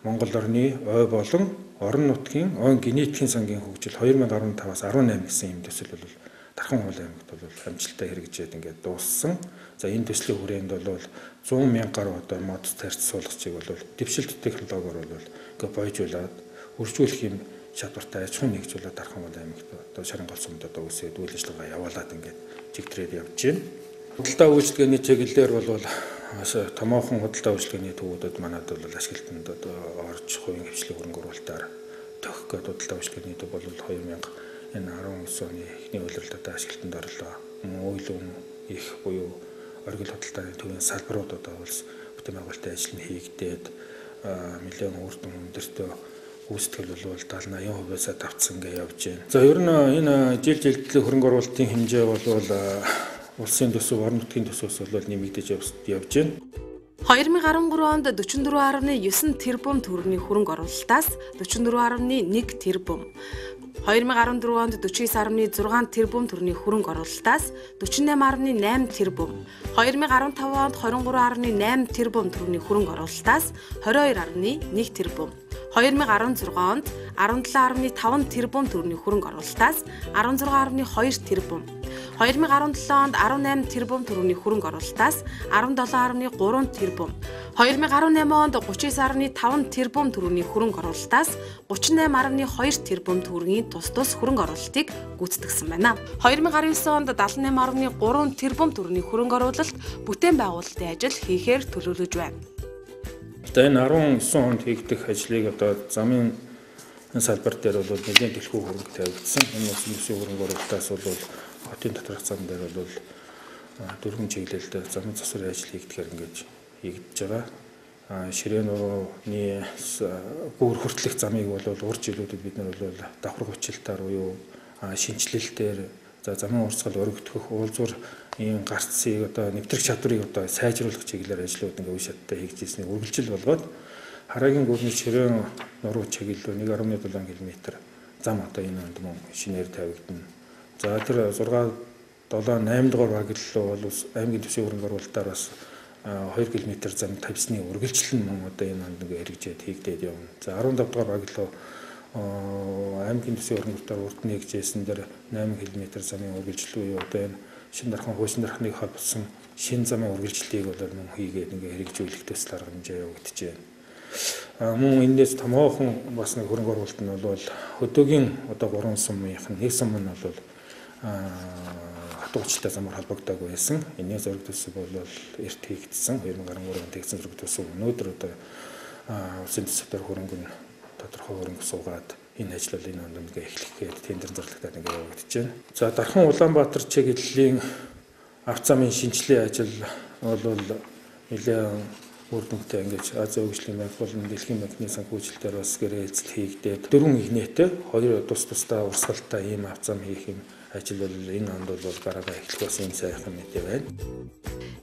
Speaker 10: Монгол орны ой болон орон нутгийн он генетикийн сангийн хөгжил 2015-аас 18 гэсэн юм төсөл бол Тархан уул аймагт бол амжилттай хэрэгжээд ингээд дууссан. За энэ төслийн хүрээнд бол 100 мянга гаруй одоо мод тарьц суулгачийг бол дэвшилт технологиор бол ингээд бойжуулаад үржүүлэх юм чадвартай аж ахуйн нэгжүүлээд Тархан уул аймагт одоо шарын гол сумд одоо үсээд үйл ажиллагаа явуулаад ингээд чигтрээд явж байна. Худалдаа үйлчлэгээний чиглэлээр бол томоохон худалдаа үйлчлэгээний төвүүдэд манад бол ашиглалтанд одоо орж хувийн хвшлийн хөрөнгө оруулалтаар төгөх гээд худалдаа үйлчлэгээний төв бол 2000 энэ 19 оны эхний үйлрэлтэд ашиглалтанд орлоо. Үйлүүн их буюу оргил худалдааны төвийн салбарууд одоо улс бүтээн байгуулалтын ажил нь хийгдээд нэлээд үр дүн өндөртөө үүсгэл бол 70 80%-аас давцсан гэж явж байна. За ер нь энэ жил жилдээ хөрөнгө оруулалтын хэмжээ бол улсын төсөв, орон нутгийн төсөвс бол нэмэгдэж явж байна.
Speaker 1: 2013 онд 44.9 тэрбум төгрөгийн хөрөнгө оруулалтаас 44.1 тэрбум 2014 онд 49.6 тэрбум төгрөгийн хөрөнгө оруулалтаас 48.8 тэрбум 2015 онд 23.8 тэрбум төгрөгийн хөрөнгө оруулалтаас 22.1 тэрбум 2016 онд 17.5 тэрбум төгрөгийн хөрөнгө оруулалтаас 16.2 тэрбум 2017 онд 18 тэрбум төгрөгийн хөрөнгө оруулалтаас 17.3 тэрбум 2018 онд 39.5 тэрбум төгрөгийн хөрөнгө оруулалтаас 38.2 тэрбум төгрөгийн тус тус хөрөнгө оруулалтыг гүйцэтгэсэн байна. 2019 онд 78.3 тэрбум төгрөгийн хөрөнгө оруулалт бүтээн байгуулалтын ажил хийхээр төлөвлөж байна.
Speaker 10: За энэ 19 онд хийгдэх ажлыг одоо замын салбар дээр бол нэлээд төлхөө хөрөнгө тавигдсан. Энэ улсын төсвийн хөрөнгө оруулалтаас бол хотын доторх зам дээр бол дөрвөн чиглэлд замын засварын ажил хийгдэхээр ингэж хийгдэж байгаа. Ширээн нурууны бүр хүртэлх замыг бол урд жилүүдэд бид нар бол давхар хүчилтаар буюу шинжилэлтээр за замын урсгал өргөдгөх уулзуур ийм гарцыг одоо нэвтрэх чадварыг одоо сайжруулах чиглэлээр ажлууд ингээ үе шаттай хийж ирснийг үргэлжил болгоод хараагийн гүрний ширээн нуруу чиглэл 1.7 км зам одоо энэ онд мөн шинээр тавигдана За тэр 6 7 8 дугаар багиллуу бол аймгийн төсвийн хөрөнгө оруулалтаар бас 2 км зам тавьсны үргэлжлэл нь одоо энэ онд ингээ хэрэгжээд хийгдээд явна. За 15 дугаар багиллуу аймгийн төсвийн хөрөнгөөр урд нэгжсэн дээр 8 км замын үргэлжлэл үе одоо энэ шин дархан хуучин дархныг холбосон шин замын үргэлжлэлийг бол мөн хийгээд ингээ хэрэгжүүлэх төсөл арга хэмжээ явагдаж байна. А мөн энэс томоохон бас нэг хөрөнгө оруулалт нь бол хөдөөгийн одоо 3 сумынх нь нэг сум нь бол хатуучлаа замаар холбогдоагүй байсан. Энэний зөрөг төсөв бол эрт хийгдсэн 2013 онд тэгсэн зөрөг төсөв. Өнөөдөр одоо улсын төсөвтөр хөрөнгө нь тодорхой хөрөнгө суугаад энэ ажил энэ онд ингээ эхлэхэд тендер зарлагдаад ингээ явагдаж байна. За Дархан Улаанбаатар чиглэлийн авто замын шинжилгээ ажил бол нэлээд үр дүнтэй ингэж Азийн хөгжлийн банк болон дэлхийн банкны санхүүжилтээр бас гэрээ эзэл хийгдээд дөрвөн игнэтэй хоёр тус тусдаа урсгалтай ийм авто зам хийх юм ажил бол энэ онд бол гараагаа эхлэх бас энэ сайхан мэдээ байна.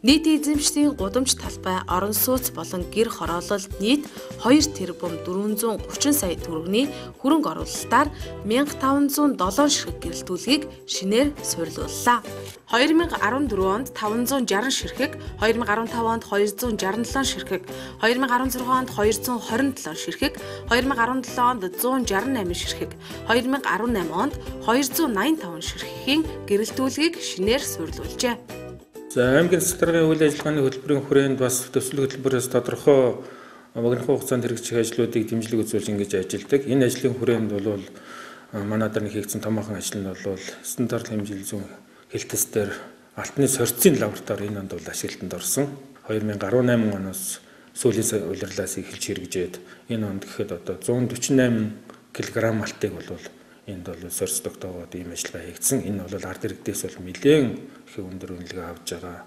Speaker 1: Нийт эзэмшлийн гудамж талбай, орон сууц болон гэр хороолол нийт 2 тэрбум 430 сая төгрөгийн хөрөнгө оруулалтаар 1507 ширхэг гэрэлтүүлгийг шинээр суйрлууллаа. 2014 онд 560 ширхэг, 2015 онд 267 ширхэг, 2016 онд 227 ширхэг, 2017 онд 168 ширхэг, 2018 онд 285 ширхэгийн гэрэлтүүлгийг шинээр суйрлуулжээ.
Speaker 10: За аймгийн стратегийн үйл ажиллагааны хөтөлбөрийн хүрээнд бас төсөл хөтөлбөрөөс тодорхой богино хугацаанд хэрэгжих ажлуудыг дэмжлэг үзүүлж ингэж ажилладаг. Энэ ажлын хүрээнд бол манай дарны хийгдсэн томоохон ажил нь бол стандарт хэмжил зүүн хэлтэстээр алтны сорцын лаборатори энэ онд бол ашиглалтанд орсон. 2018 оноос сүүлийн улирлаас эхэлж хэрэгжээд энэ онд гэхэд одоо 148 кг малтыг бол энд бол сорц тогтоогоод ийм ажиллагаа хийгдсэн. Энэ бол ард иргэдээс бол нэлээд их өндөр үнэлгээ авж байгаа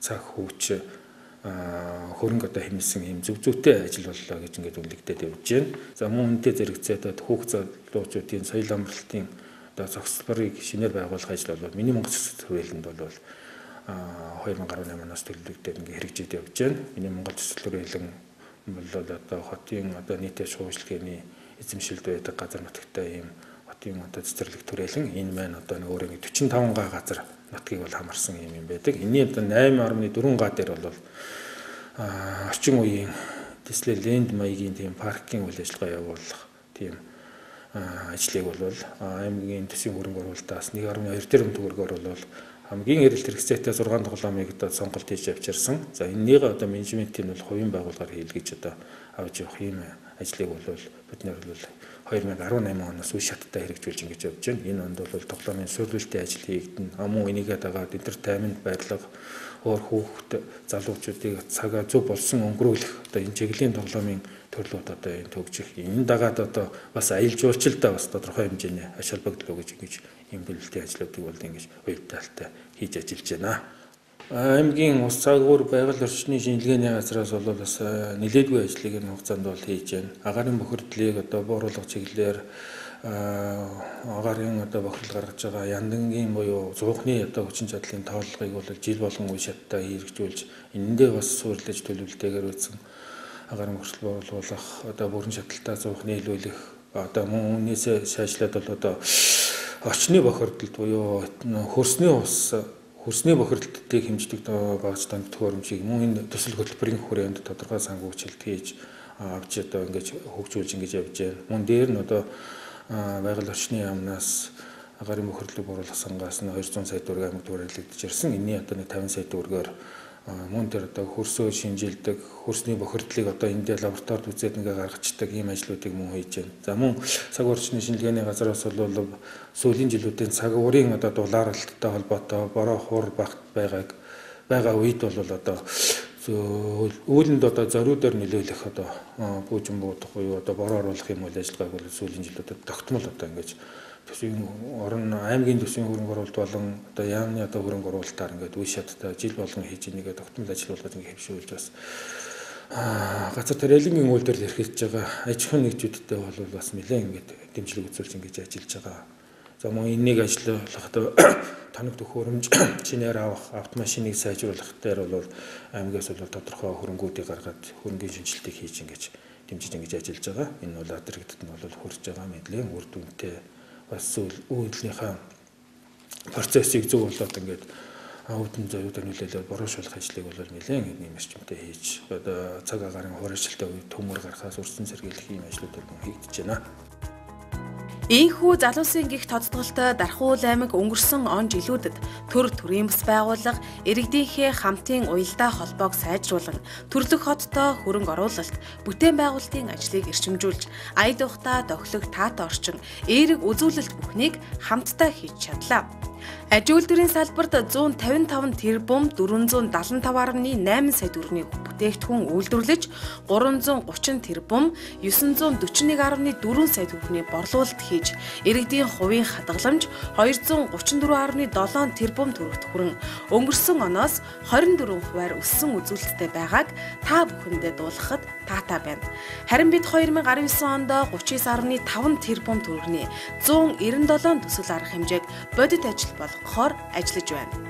Speaker 10: цаг хүч хөрөнгө одоо хэмнэсэн юм зүв зүйтэй ажил боллоо гэж ингээд үлдэгдээд явж байна. За мөн үнэтэй зэрэгцээд хүүхд залуучуудын соёл амралтын одоо зохицлыг шинээр байгуулах ажил бол миний Монгол засаг хүрээлэнд бол 2018 оноос төлөвлөгдөд ингээ хэрэгжиж явж байна. Миний Монгол засаг хүрээлэн бол одоо хотын одоо нийтэд шууршлагын эзэмшилд байдаг газар нутагтай ийм хотын одоо цэцэрлэг түрээлэн энэ маань одоо нэг өөрөө 45 га газар нутгийг бол хамарсан юм юм байдаг. Энийн одоо 8.4 га дээр бол орчин үеийн Disneyland маягийн тийм паркийн үйл ажиллагаа явуулах тийм ажлыг бол аймгийн төсвийн хөрөнгө оруулалтаас 1.2 тэрбум төгрөгөөр бол хамгийн эрэлт хэрэгцээтэй 6 тоглоомыг одоо сонголт хийж авчирсан. За энэнийг одоо менежментийн бол хувийн байгууллагаар хийлгэж одоо авч явах юм ажлыг бол бид нэр бол 2018 оноос үе шаттай хэрэгжүүлж ингэж явж байна. Энэ онд бол тоглоомын сүрлэлтийн ажил хийгдэн, амун энийгээ дагаад интертеймент байрлал өөр хүүхд залуучуудыг цагаа зөв болсон өнгөрүүлэх одоо энэ чиглэлийн тоглоомын төрлүүд одоо энэ төгжих энэ дагаад одоо бас аялал жуулчлалдаа бас тодорхой хэмжээний ач холбогдол өгж ингэж ийм төлөвлөлтийн ажлуудыг бол ингэж уялдaalтай хийж ажиллаж байна. Аймгийн ус цагуур байгаль орчны шинжилгээний газраас бол бас нэлээдгүй ажлыг энэ хугацаанд бол хийж байна. Агарын бохирдлыг одоо бууруулах чиглэлээр агарын одоо бохирдол гаргаж байгаа яндангийн буюу зуухны одоо хүчин чадлын тооллогыг бол жил болгон үе шаттай хэрэгжүүлж энэндээ бас суурилж төлөвлөлтөөр үүсэн агарын бохирдол бууруулах одоо бүрэн шаталтаа зуухны нийлүүлэх одоо мөн үүнээс шаашлаад бол одоо орчны бохирдолд буюу хөрсний ус хөрсний бохирдолтыг хэмждэг багц танд төхөөрөмжийг мөн энэ төсөл хөтөлбөрийн хүрээнд тодорхой сангуучлалт хийж авч одоо ингэж хөгжүүлж ингэж явж байна. Мөн дээр нь одоо байгаль орчны яамнаас агарын бохирдлыг бууруулах сангаас нь 200 сая төгрөг амиг төгрөглөгдөж ирсэн. Энийн одоо нэг 50 сая төгрөгөөр мөн тэр одоо хөрсөө шинжилдэг, хөрсний бохирдлыг одоо энд лабораторид үзээд ингээ гаргацдаг ийм ажлуудыг мөн хийж байна. За мөн цаг уурчны шинжилгээний газраас бол сүүлийн жилүүдийн цаг уурын одоо дулаарлалттай холбоотой бороо хур багт байгааг байгаа үед бол одоо үүлэнд одоо зориудаар нөлөөлөх одоо бүүжин буудах буюу одоо бороо оруулах юм үйл ажиллагааг бол сүүлийн жилүүдэд тогтмол одоо ингэж төсвийн орон аймгийн төсвийн хөрөнгө оруулалт болон одоо яамны одоо хөрөнгө оруулалтаар ингээд үе шаттай жил болгон хийж нэгэ тогтмол ажил болгож ингээд хэвшүүлж бас газар тариалангийн үйлдвэрлэл эрхэлж байгаа аж ахуйн нэгжүүдтэй бол бас нэлээд ингээд дэмжлэг үзүүлж ингэж ажиллаж байгаа. За мөн энийг ажиллахад тоног төхөөрөмж шинээр авах автомашиныг сайжруулах дээр бол аймгаас бол тодорхой хөрөнгүүдийг гаргаад хөрөнгөний шинжилтийг хийж ингэж дэмжиж ингэж ажиллаж байгаа. Энэ бол адрэгдэд нь бол хурж байгаа мэдлийн үр дүнтэй бас үйлдэлийнхаа процессыг зөв болоод ингээд өвдөн зөөвдөр нөлөөлөд борошуулах ажлыг бол нэлээд нэм эрчимтэй хийж одоо цаг агарын хуурайшилтай төмөр гарахаас үрсэн сэргийлэх ийм ажлууд бол хийгдэж байна.
Speaker 1: Ийхүү залуусын гих тодтголтой Дархуул аймаг өнгөрсөн он жилүүдэд төр төрийн бас байгууллага иргэдийнхээ хамтын уялдаа холбоог сайжруулан төрлөх хоттой хөрөнгө оруулалт, бүтээн байгуулалтын ажлыг эрчимжүүлж, аяд ухтаа дохлог таатай орчин, эерэг үзүүлэлт бүхнийг хамтдаа хийж чадлаа. Аж үйлдвэрийн салбарт 155 тэрбум 475.8 сая төгрөгийн бүтээгдэхүүн үйлдвэрлэж 330 тэрбум 941.4 сая төгрөгийн борлуулалт хийж иргэдийн хувийн хадгаламж 234.7 тэрбум төгрөгт хүрэн өнгөрсөн оноос 24 хувиар өссөн үзүүлэлттэй байгааг та бүхэндээ дуулгахад таатай байна. Харин бид 2019 онд 39.5 тэрбум төгрөгийн 197 төсөл арга хэмжээг бодит ажил болгохоор ажиллаж байна.